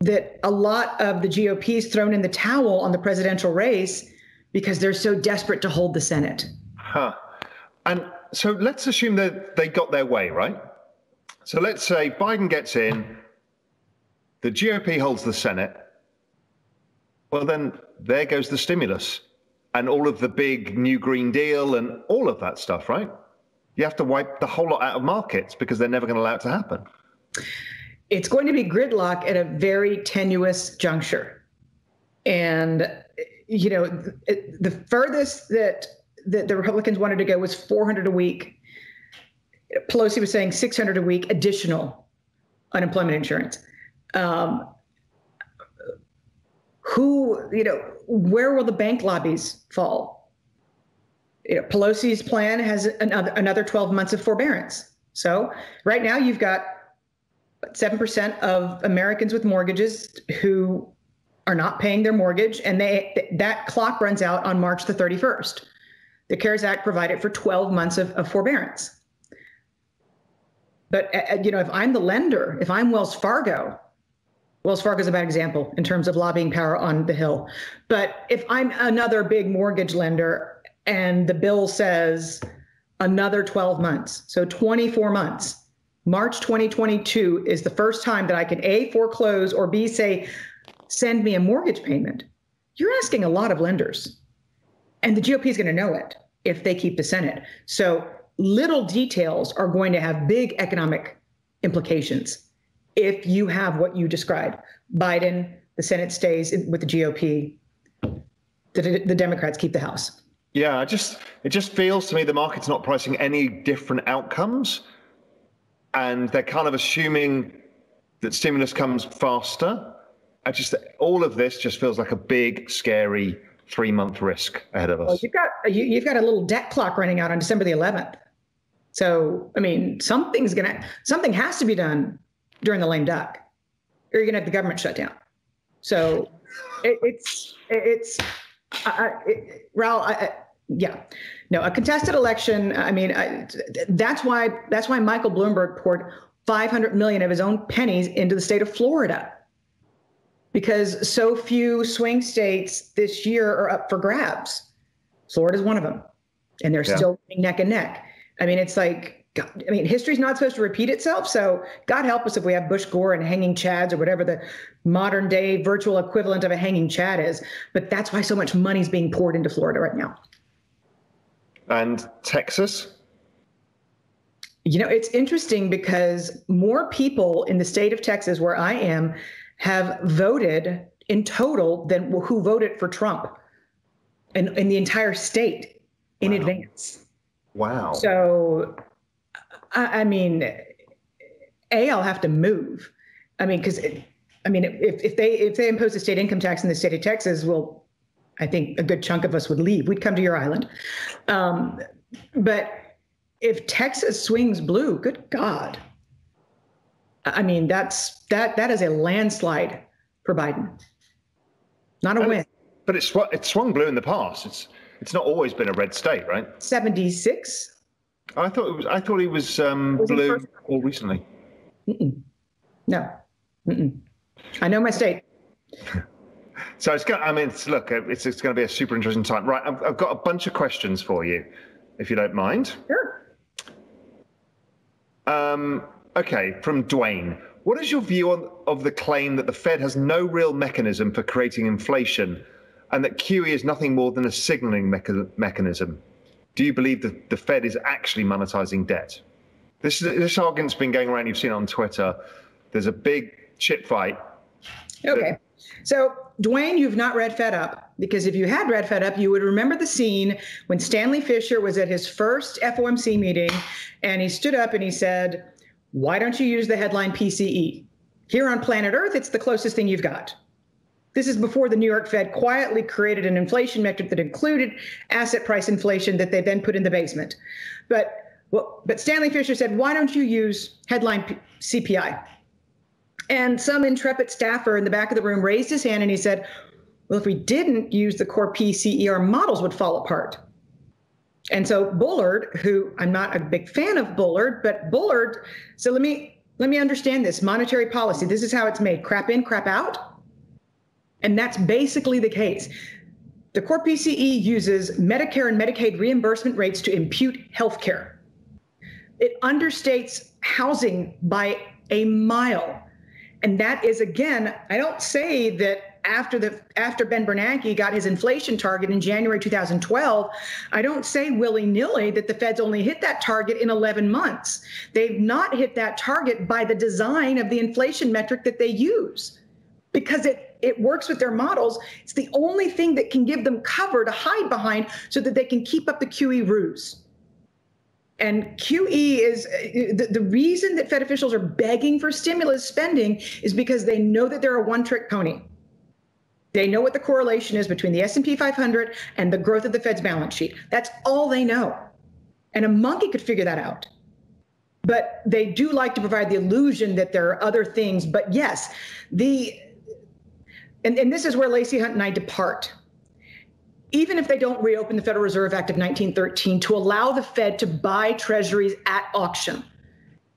that a lot of the GOP is thrown in the towel on the presidential race because they're so desperate to hold the Senate. Huh. And so let's assume that they got their way, right? So let's say Biden gets in, the GOP holds the Senate well, then there goes the stimulus and all of the big new Green Deal and all of that stuff, right? You have to wipe the whole lot out of markets because they're never going to allow it to happen. It's going to be gridlock at a very tenuous juncture. And, you know, the furthest that, that the Republicans wanted to go was 400 a week. Pelosi was saying 600 a week additional unemployment insurance. Um, who, you know, where will the bank lobbies fall? You know, Pelosi's plan has another another 12 months of forbearance. So right now you've got 7% of Americans with mortgages who are not paying their mortgage, and they that clock runs out on March the 31st. The CARES Act provided for 12 months of, of forbearance. But uh, you know, if I'm the lender, if I'm Wells Fargo, Wells Fargo is a bad example in terms of lobbying power on the Hill. But if I'm another big mortgage lender and the bill says another 12 months, so 24 months, March 2022 is the first time that I can A, foreclose or B, say, send me a mortgage payment. You're asking a lot of lenders. And the GOP is going to know it if they keep the Senate. So little details are going to have big economic implications if you have what you described Biden, the Senate stays with the GOP, the, the Democrats keep the House. Yeah, just it just feels to me the market's not pricing any different outcomes, and they're kind of assuming that stimulus comes faster. I just all of this just feels like a big, scary three month risk ahead of us. Well, you've got you, you've got a little debt clock running out on December the 11th. So I mean, something's gonna something has to be done during the lame duck, or you're going to have the government shut down. So it, it's it's uh, it, Raoul, I, yeah, no, a contested election. I mean, I, that's why that's why Michael Bloomberg poured 500 million of his own pennies into the state of Florida because so few swing states this year are up for grabs. Florida's one of them, and they're yeah. still neck and neck. I mean, it's like, God, I mean, history's not supposed to repeat itself. So God help us if we have Bush Gore and hanging chads or whatever the modern day virtual equivalent of a hanging chad is. But that's why so much money's being poured into Florida right now. And Texas? You know, it's interesting because more people in the state of Texas, where I am, have voted in total than who voted for Trump in, in the entire state in wow. advance. Wow. So, I, I, mean, A, I'll have to move. I mean, because, I mean, if, if they if they impose a state income tax in the state of Texas, well, I think a good chunk of us would leave. We'd come to your island. Um, but if Texas swings blue, good God. I mean, that's that that is a landslide for Biden. Not a and win. but it's it's swung blue in the past. It's it's not always been a red state, right? Seventy six. I thought it was. I thought he was, um, was blue more recently. Mm-mm. No, Mm-mm. I know my state. so it's going. I mean, it's, look, it's it's going to be a super interesting time, right? I've, I've got a bunch of questions for you, if you don't mind. Sure. Um, Okay, from Dwayne. What is your view on, of the claim that the Fed has no real mechanism for creating inflation and that QE is nothing more than a signaling mecha- mechanism? Do you believe that the Fed is actually monetizing debt? This, this argument's been going around, you've seen on Twitter. There's a big chip fight. Okay. So, Dwayne, you've not read Fed Up because if you had read Fed Up, you would remember the scene when Stanley Fischer was at his first FOMC meeting and he stood up and he said, why don't you use the headline PCE? Here on planet Earth, it's the closest thing you've got. This is before the New York Fed quietly created an inflation metric that included asset price inflation that they then put in the basement. But well, but Stanley Fischer said, why don't you use headline P- CPI? And some intrepid staffer in the back of the room raised his hand and he said, well, if we didn't use the core PCE, our models would fall apart. And so Bullard, who I'm not a big fan of Bullard, but Bullard, so let me let me understand this monetary policy. This is how it's made: crap in, crap out. And that's basically the case. The core PCE uses Medicare and Medicaid reimbursement rates to impute health care. It understates housing by a mile. And that is, again, I don't say that after the after Ben Bernanke got his inflation target in January 2012, I don't say willy-nilly that the Fed's only hit that target in 11 months. They've not hit that target by the design of the inflation metric that they use because it it works with their models. It's the only thing that can give them cover to hide behind so that they can keep up the QE ruse. And QE is uh, the, the reason that Fed officials are begging for stimulus spending is because they know that they're a one trick pony. They know what the correlation is between the S&P 500 and the growth of the Fed's balance sheet. That's all they know. And a monkey could figure that out. But they do like to provide the illusion that there are other things. But yes, the and, and this is where Lacey Hunt and I depart. Even if they don't reopen the Federal Reserve Act of 1913 to allow the Fed to buy treasuries at auction,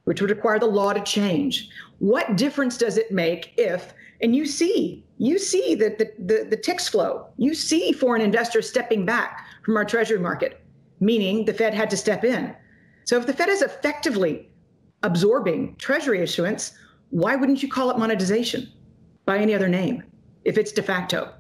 which would require the law to change, what difference does it make if, and you see you see that the, the, the TIX flow. You see foreign investors stepping back from our treasury market, meaning the Fed had to step in. So if the Fed is effectively absorbing treasury issuance, why wouldn't you call it monetization by any other name if it's de facto?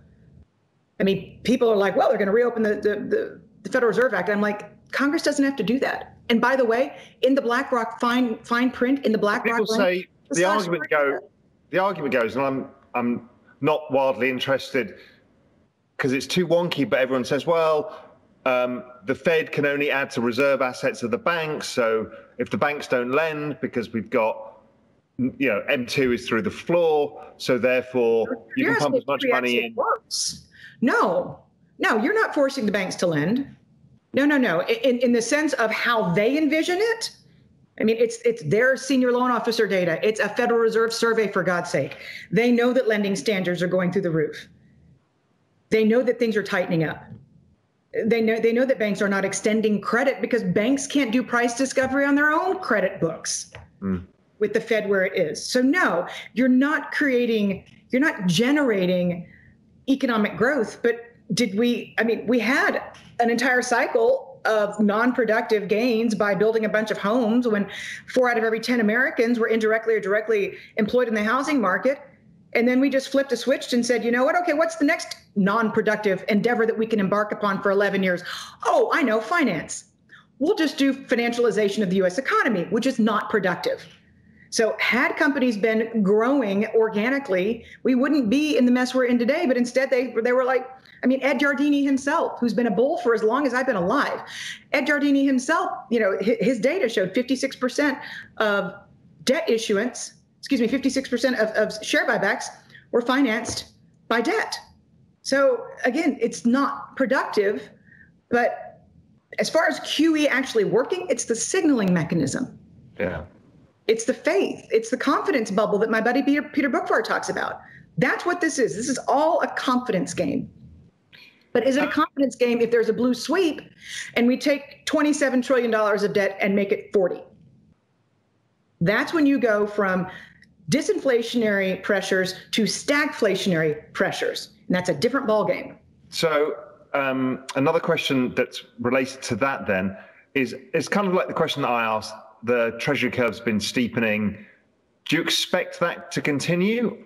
I mean, people are like, well, they're going to reopen the, the, the, the Federal Reserve Act. I'm like, Congress doesn't have to do that. And by the way, in the BlackRock fine fine print in the BlackRock, people say the argument go, the argument goes, and I'm I'm not wildly interested because it's too wonky. But everyone says, well, um, the Fed can only add to reserve assets of the banks. So if the banks don't lend, because we've got, you know, M2 is through the floor, so therefore you can pump as much money in. Works. No, no, you're not forcing the banks to lend. No, no, no. In, in the sense of how they envision it, I mean, it's it's their senior loan officer data. It's a Federal Reserve survey, for God's sake. They know that lending standards are going through the roof. They know that things are tightening up. They know they know that banks are not extending credit because banks can't do price discovery on their own credit books. Mm. With the Fed where it is. So no, you're not creating, you're not generating economic growth. But did we? I mean, we had an entire cycle of non-productive gains by building a bunch of homes when four out of every 10 Americans were indirectly or directly employed in the housing market. And then we just flipped a switch and said, you know what? Okay, what's the next non productive endeavor that we can embark upon for 11 years? Oh, I know, finance. We'll just do financialization of the US economy, which is not productive. So, had companies been growing organically, we wouldn't be in the mess we're in today. But instead, they, they were like, I mean, Ed Yardeni himself, who's been a bull for as long as I've been alive, Ed Yardeni himself, you know, his data showed 56% of debt issuance, excuse me, 56% of, of share buybacks were financed by debt. So again, it's not productive, but as far as QE actually working, it's the signaling mechanism. Yeah. It's the faith. It's the confidence bubble that my buddy Peter, Peter Boockvar talks about. That's what this is. This is all a confidence game. But is it a confidence game if there's a blue sweep and we take $27 trillion of debt and make it 40? That's when you go from disinflationary pressures to stagflationary pressures. And that's a different ballgame. So um, another question that's related to that then is it's kind of like the question that I asked. The treasury curve's been steepening. Do you expect that to continue?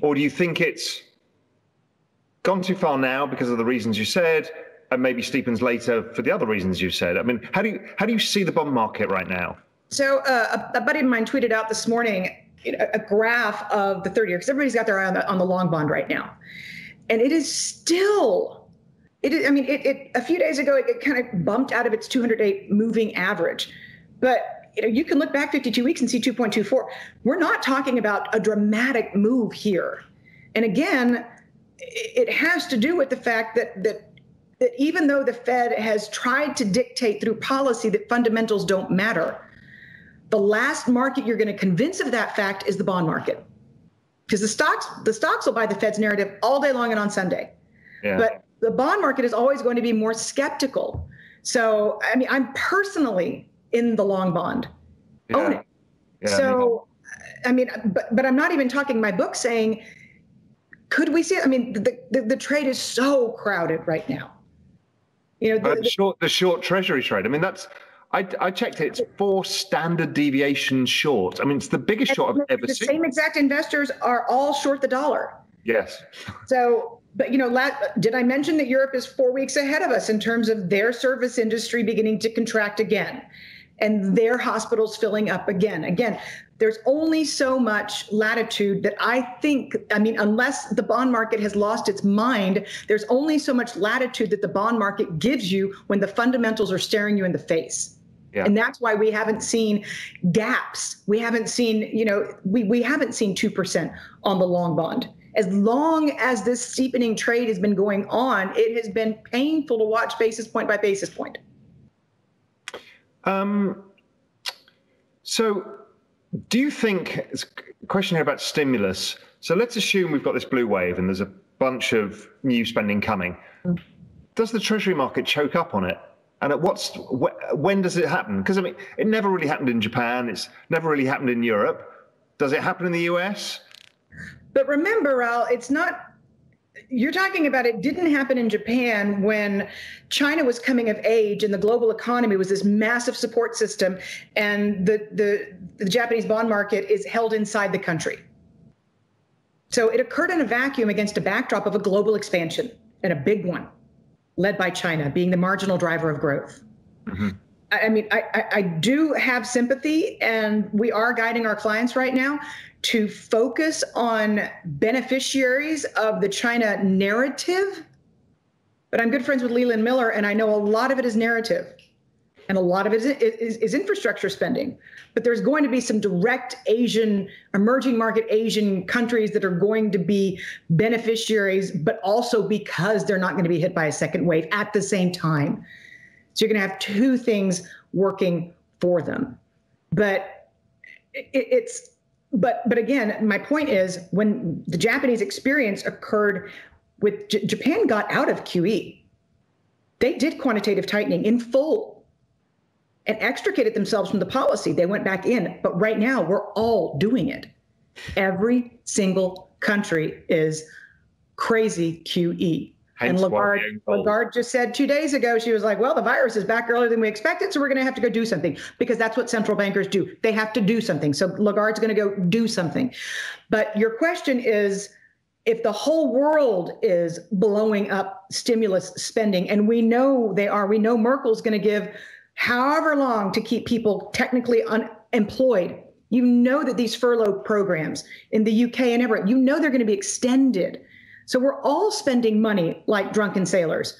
Or do you think it's gone too far now because of the reasons you said, and maybe steepens later for the other reasons you said. I mean, how do you how do you see the bond market right now? So uh, a, a buddy of mine tweeted out this morning a graph of the 30 year because everybody's got their eye on the, on the long bond right now, and it is still. It is, I mean, it, it a few days ago it, it kind of bumped out of its 208 moving average, but you know you can look back 52 weeks and see 2.24. We're not talking about a dramatic move here, and again, it has to do with the fact that that that even though the Fed has tried to dictate through policy that fundamentals don't matter, the last market you're going to convince of that fact is the bond market. Because the stocks the stocks will buy the Fed's narrative all day long and on Sunday. Yeah. But the bond market is always going to be more skeptical. So, I mean, I'm personally in the long bond. Yeah. Own it. Yeah, so, I mean, but but I'm not even talking my book saying could we see? I mean, the, the, the trade is so crowded right now. You know, the, uh, the short the short treasury trade. I mean, that's I, I checked it. It's four standard deviations short. I mean, it's the biggest short I've ever the seen. The same exact investors are all short the dollar. Yes. So, but you know, did I mention that Europe is four weeks ahead of us in terms of their service industry beginning to contract again? And their hospitals filling up again. Again, there's only so much latitude that I think, I mean, unless the bond market has lost its mind, there's only so much latitude that the bond market gives you when the fundamentals are staring you in the face. Yeah. And that's why we haven't seen gaps. We haven't seen, you know, we, we haven't seen 2% on the long bond. As long as this steepening trade has been going on, it has been painful to watch basis point by basis point. Um, so do you think it's a question here about stimulus? So let's assume we've got this blue wave and there's a bunch of new spending coming. Does the treasury market choke up on it? And at what's when does it happen? Because I mean, it never really happened in Japan. It's never really happened in Europe. Does it happen in the US? But remember, Al, it's not you're talking about it didn't happen in Japan when China was coming of age and the global economy was this massive support system, and the, the, the Japanese bond market is held inside the country. So it occurred in a vacuum against a backdrop of a global expansion and a big one, led by China being the marginal driver of growth. Mm-hmm. I mean, I, I, do have sympathy, and we are guiding our clients right now to focus on beneficiaries of the China narrative. But I'm good friends with Leland Miller, and I know a lot of it is narrative, and a lot of it is, is, is infrastructure spending. But there's going to be some direct Asian, emerging market Asian countries that are going to be beneficiaries, but also because they're not going to be hit by a second wave at the same time. So you're going to have two things working for them. But it, it's but but again, my point is when the Japanese experience occurred with J- Japan got out of QE. They did quantitative tightening in full. and extricated themselves from the policy. They went back in. But right now, we're all doing it. Every single country is crazy QE. And Lagarde, Lagarde just said two days ago, she was like, well, the virus is back earlier than we expected, so we're going to have to go do something because that's what central bankers do. They have to do something. So Lagarde's going to go do something. But your question is if the whole world is blowing up stimulus spending, and we know they are, we know Merkel's going to give however long to keep people technically unemployed. You know that these furlough programs in the UK and everywhere, you know they're going to be extended so we're all spending money like drunken sailors.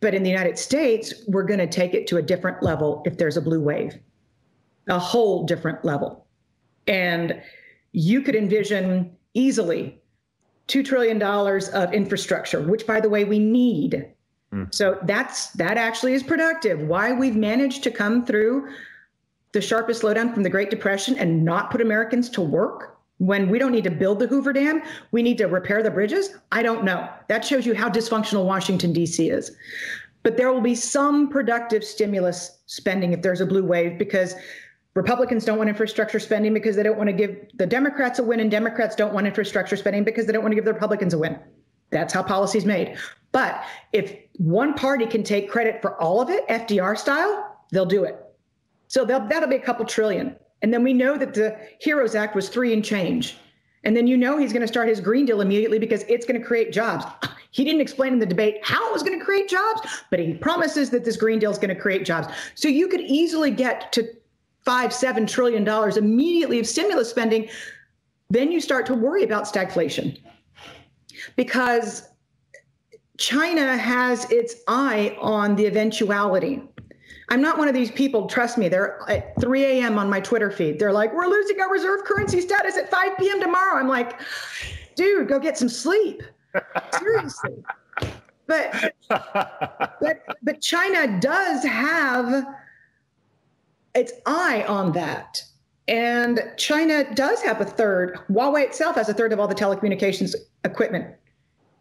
But in the United States, we're going to take it to a different level if there's a blue wave, a whole different level. And you could envision easily $2 trillion of infrastructure, which, by the way, we need. Mm. So that's that actually is productive. Why we've managed to come through the sharpest slowdown from the Great Depression and not put Americans to work when we don't need to build the Hoover Dam, we need to repair the bridges? I don't know. That shows you how dysfunctional Washington, D.C. is. But there will be some productive stimulus spending if there's a blue wave because Republicans don't want infrastructure spending because they don't want to give the Democrats a win, and Democrats don't want infrastructure spending because they don't want to give the Republicans a win. That's how policy's made. But if one party can take credit for all of it, FDR style, they'll do it. So that'll be a couple trillion. And then we know that the HEROES Act was three and change. And then you know he's going to start his Green Deal immediately because it's going to create jobs. He didn't explain in the debate how it was going to create jobs, but he promises that this Green Deal is going to create jobs. So you could easily get to five, seven trillion dollars immediately of stimulus spending. Then you start to worry about stagflation because China has its eye on the eventuality I'm not one of these people, trust me, they're at 3 a.m. on my Twitter feed. They're like, we're losing our reserve currency status at 5 p.m. tomorrow. I'm like, dude, go get some sleep. Seriously. But, but but China does have its eye on that. And China does have a third. Huawei itself has a third of all the telecommunications equipment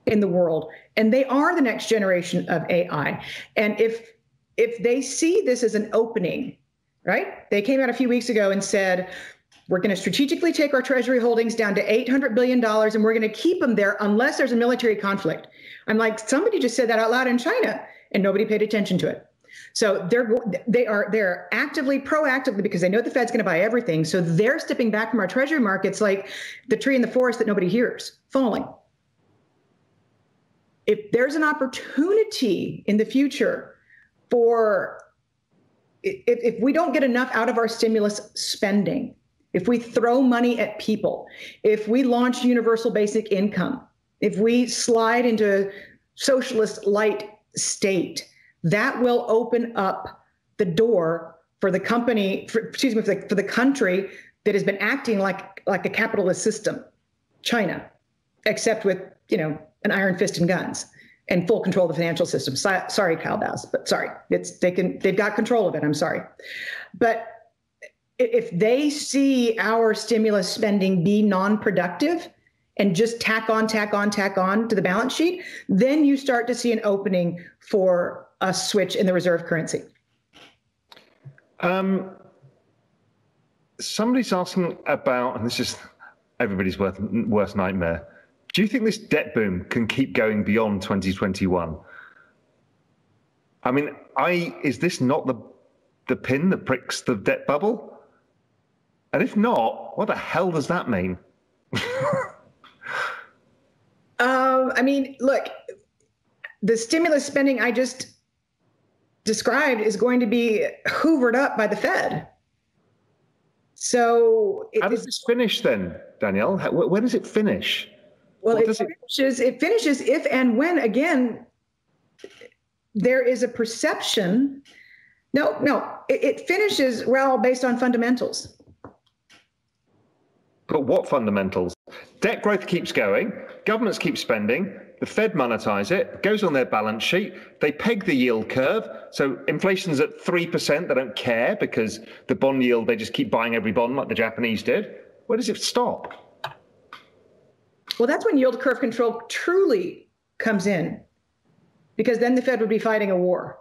in the world. And they are the next generation of AI. And if if they see this as an opening, right? They came out a few weeks ago and said, we're going to strategically take our treasury holdings down to $800 billion and we're going to keep them there unless there's a military conflict. I'm like, somebody just said that out loud in China and nobody paid attention to it. So they're they are they're actively proactively because they know the Fed's going to buy everything. So they're stepping back from our treasury markets like the tree in the forest that nobody hears falling. If there's an opportunity in the future for if, if we don't get enough out of our stimulus spending, if we throw money at people, if we launch universal basic income, if we slide into a socialist light state, that will open up the door for the company, for, excuse me, for the, for the country that has been acting like like a capitalist system, China, except with you know an iron fist and guns and full control of the financial system. So, sorry, Kyle Bass, but sorry, it's they can they've got control of it. I'm sorry, but if they see our stimulus spending be non-productive and just tack on, tack on, tack on to the balance sheet, then you start to see an opening for a switch in the reserve currency. Um, somebody's asking about, and this is everybody's worst, worst nightmare do you think this debt boom can keep going beyond 2021? I mean, I is this not the the pin that pricks the debt bubble? And if not, what the hell does that mean? um, I mean, look, the stimulus spending I just described is going to be hoovered up by the Fed. So, it, how does this finish then, Danielle? When does it finish? Well, it finishes, it finishes if and when, again, there is a perception. No, no, it, it finishes, well, based on fundamentals. But what fundamentals? Debt growth keeps going, governments keep spending, the Fed monetize it, goes on their balance sheet, they peg the yield curve. So inflation's at 3%, they don't care because the bond yield, they just keep buying every bond like the Japanese did. Where does it stop? Well, that's when yield curve control truly comes in, because then the Fed would be fighting a war.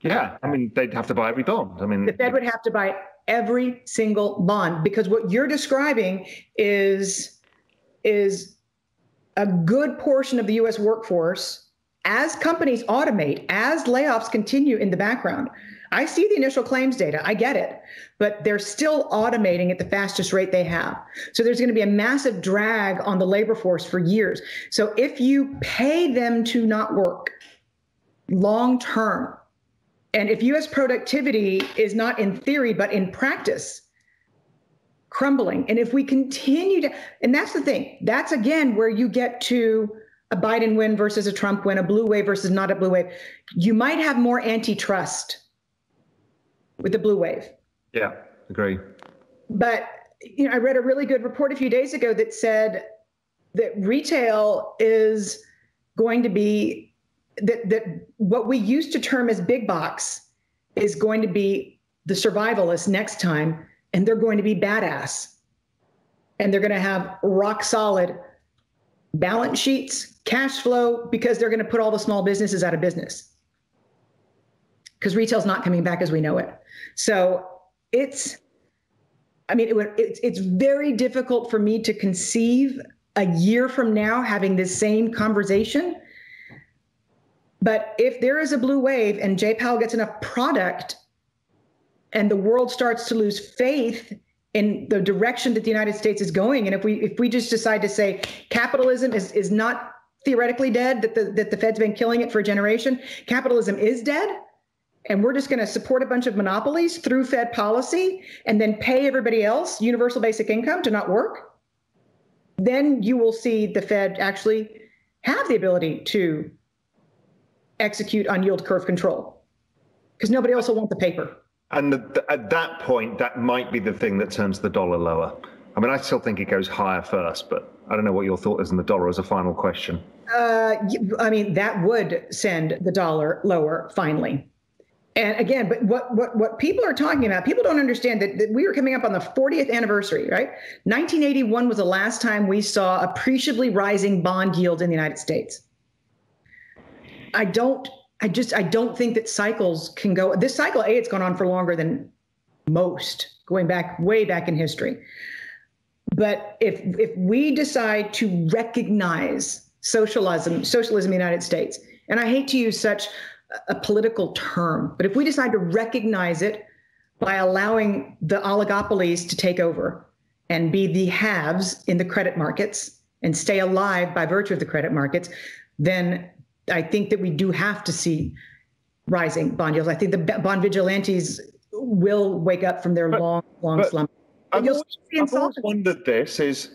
Yeah, I mean, they'd have to buy every bond. I mean, the Fed would have to buy every single bond because what you're describing is is a good portion of the US workforce as companies automate, as layoffs continue in the background. I see the initial claims data, I get it, but they're still automating at the fastest rate they have. So there's going to be a massive drag on the labor force for years. So if you pay them to not work long term, and if US productivity is not in theory, but in practice, crumbling, and if we continue to, and that's the thing, that's again where you get to a Biden win versus a Trump win, a blue wave versus not a blue wave. You might have more antitrust with the blue wave. Yeah, agree. But you know, I read a really good report a few days ago that said that retail is going to be that that what we used to term as big box is going to be the survivalists next time, and they're going to be badass, and they're going to have rock solid balance sheets, cash flow, because they're going to put all the small businesses out of business because retail's not coming back as we know it. So it's, I mean, it it's, it's very difficult for me to conceive a year from now having this same conversation. But if there is a blue wave and Jay Powell gets enough product and the world starts to lose faith in the direction that the United States is going, and if we if we just decide to say capitalism is is not theoretically dead, that the that the Fed's been killing it for a generation, capitalism is dead, and we're just going to support a bunch of monopolies through Fed policy and then pay everybody else universal basic income to not work, then you will see the Fed actually have the ability to execute on yield curve control because nobody else will want the paper. And the, at that point, that might be the thing that turns the dollar lower. I mean, I still think it goes higher first, but I don't know what your thought is on the dollar as a final question. Uh, I mean, that would send the dollar lower finally. And again, but what what what people are talking about, people don't understand that, that, we were coming up on the 40th anniversary, right? 1981 was the last time we saw appreciably rising bond yields in the United States. I don't, I just, I don't think that cycles can go. This cycle, a, it's gone on for longer than most, going back way back in history. But if if we decide to recognize socialism, socialism in the United States, and I hate to use such a political term, but if we decide to recognize it by allowing the oligopolies to take over and be the haves in the credit markets and stay alive by virtue of the credit markets, then I think that we do have to see rising bond yields. I think the bond vigilantes will wake up from their but, long, long slump. I've always, I've always wondered this is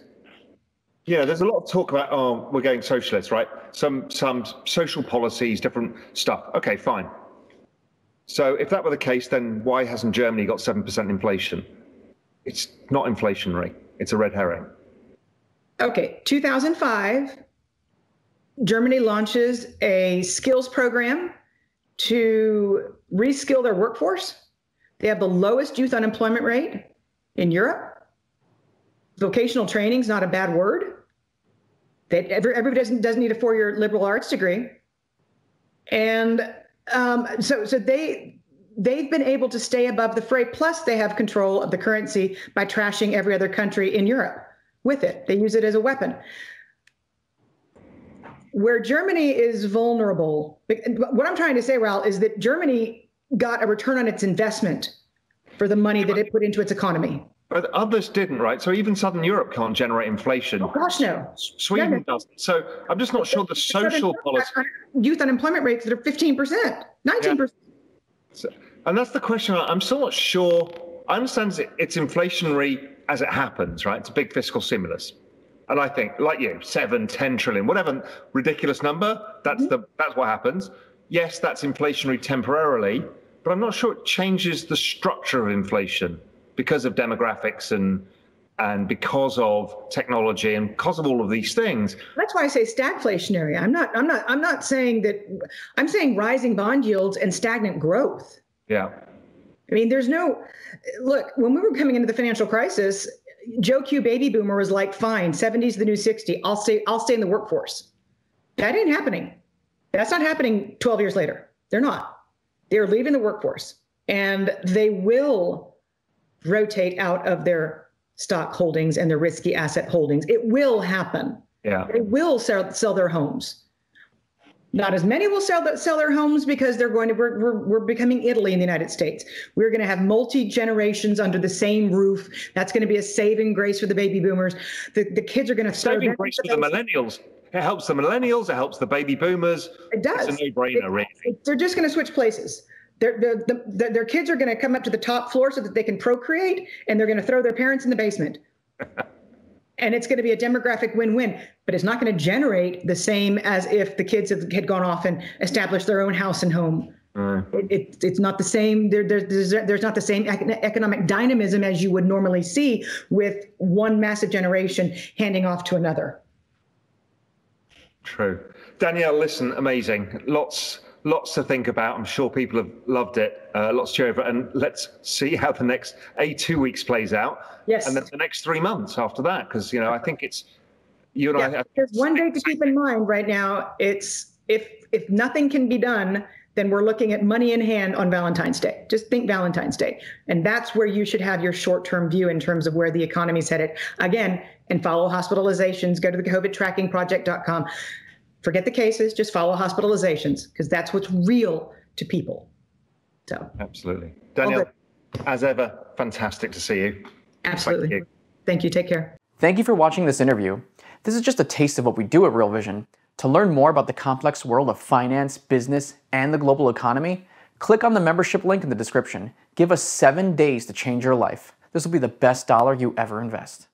yeah, there's a lot of talk about oh, we're going socialist, right? Some some social policies, different stuff. Okay, fine. So if that were the case, then why hasn't Germany got seven percent inflation? It's not inflationary. It's a red herring. Okay, 2005, Germany launches a skills program to reskill their workforce. They have the lowest youth unemployment rate in Europe. Vocational training is not a bad word. That every, everybody doesn't doesn't need a four year liberal arts degree, and um, so so they they've been able to stay above the fray. Plus, they have control of the currency by trashing every other country in Europe with it. They use it as a weapon. Where Germany is vulnerable, what I'm trying to say, Raoul, is that Germany got a return on its investment for the money that it put into its economy. But others didn't, right? So even Southern Europe can't generate inflation. Oh gosh, no. Sweden no, no. doesn't. So I'm just not sure the social policy. Youth unemployment rates that are 15%, 19%. Yeah. So, and that's the question. I'm still not sure. I understand it's inflationary as it happens, right? It's a big fiscal stimulus. And I think, like you, seven, 10 trillion, whatever ridiculous number, that's mm-hmm. the that's what happens. Yes, that's inflationary temporarily, but I'm not sure it changes the structure of inflation because of demographics and and because of technology and because of all of these things. That's why I say stagflationary. I'm not I'm not I'm not saying that I'm saying rising bond yields and stagnant growth. Yeah. I mean, there's no look, when we were coming into the financial crisis, Joe Q baby boomer was like, fine, 70's the new 60. I'll stay, I'll stay in the workforce. That ain't happening. That's not happening 12 years later. They're not. they're leaving the workforce and they will rotate out of their stock holdings and their risky asset holdings. It will happen. Yeah. They will sell, sell their homes. Not as many will sell, sell their homes because they're going to, we're, we're, we're becoming Italy in the United States. We're going to have multi generations under the same roof. That's going to be a saving grace for the baby boomers. The, the kids are going to saving grace for the millennials. It helps the millennials. It helps the baby boomers. It does. It's a no-brainer, really. They're just going to switch places. Their, their, the, their kids are going to come up to the top floor so that they can procreate, and they're going to throw their parents in the basement. and it's going to be a demographic win-win but it's not going to generate the same as if the kids have, had gone off and established their own house and home mm. it, it, it's not the same there, there, there's, there's not the same economic dynamism as you would normally see with one massive generation handing off to another true danielle listen amazing lots lots to think about. I'm sure people have loved it. Uh, lots to cheer over, and let's see how the next a two weeks plays out. Yes. And then the next three months after that, because you know I think it's you and yeah, I. There's one day to keep in mind right now. It's if if nothing can be done, then we're looking at money in hand on Valentine's Day. Just think Valentine's Day, and that's where you should have your short-term view in terms of where the economy's headed. Again, and follow hospitalizations. Go to the COVID tracking COVIDtrackingproject.com forget the cases, just follow hospitalizations because that's what's real to people. So absolutely, Danielle, as ever, fantastic to see you. Absolutely. Thank you. Thank you. Take care. Thank you for watching this interview. This is just a taste of what we do at Real Vision. To learn more about the complex world of finance, business, and the global economy, click on the membership link in the description. Give us seven days to change your life. This will be the best dollar you ever invest.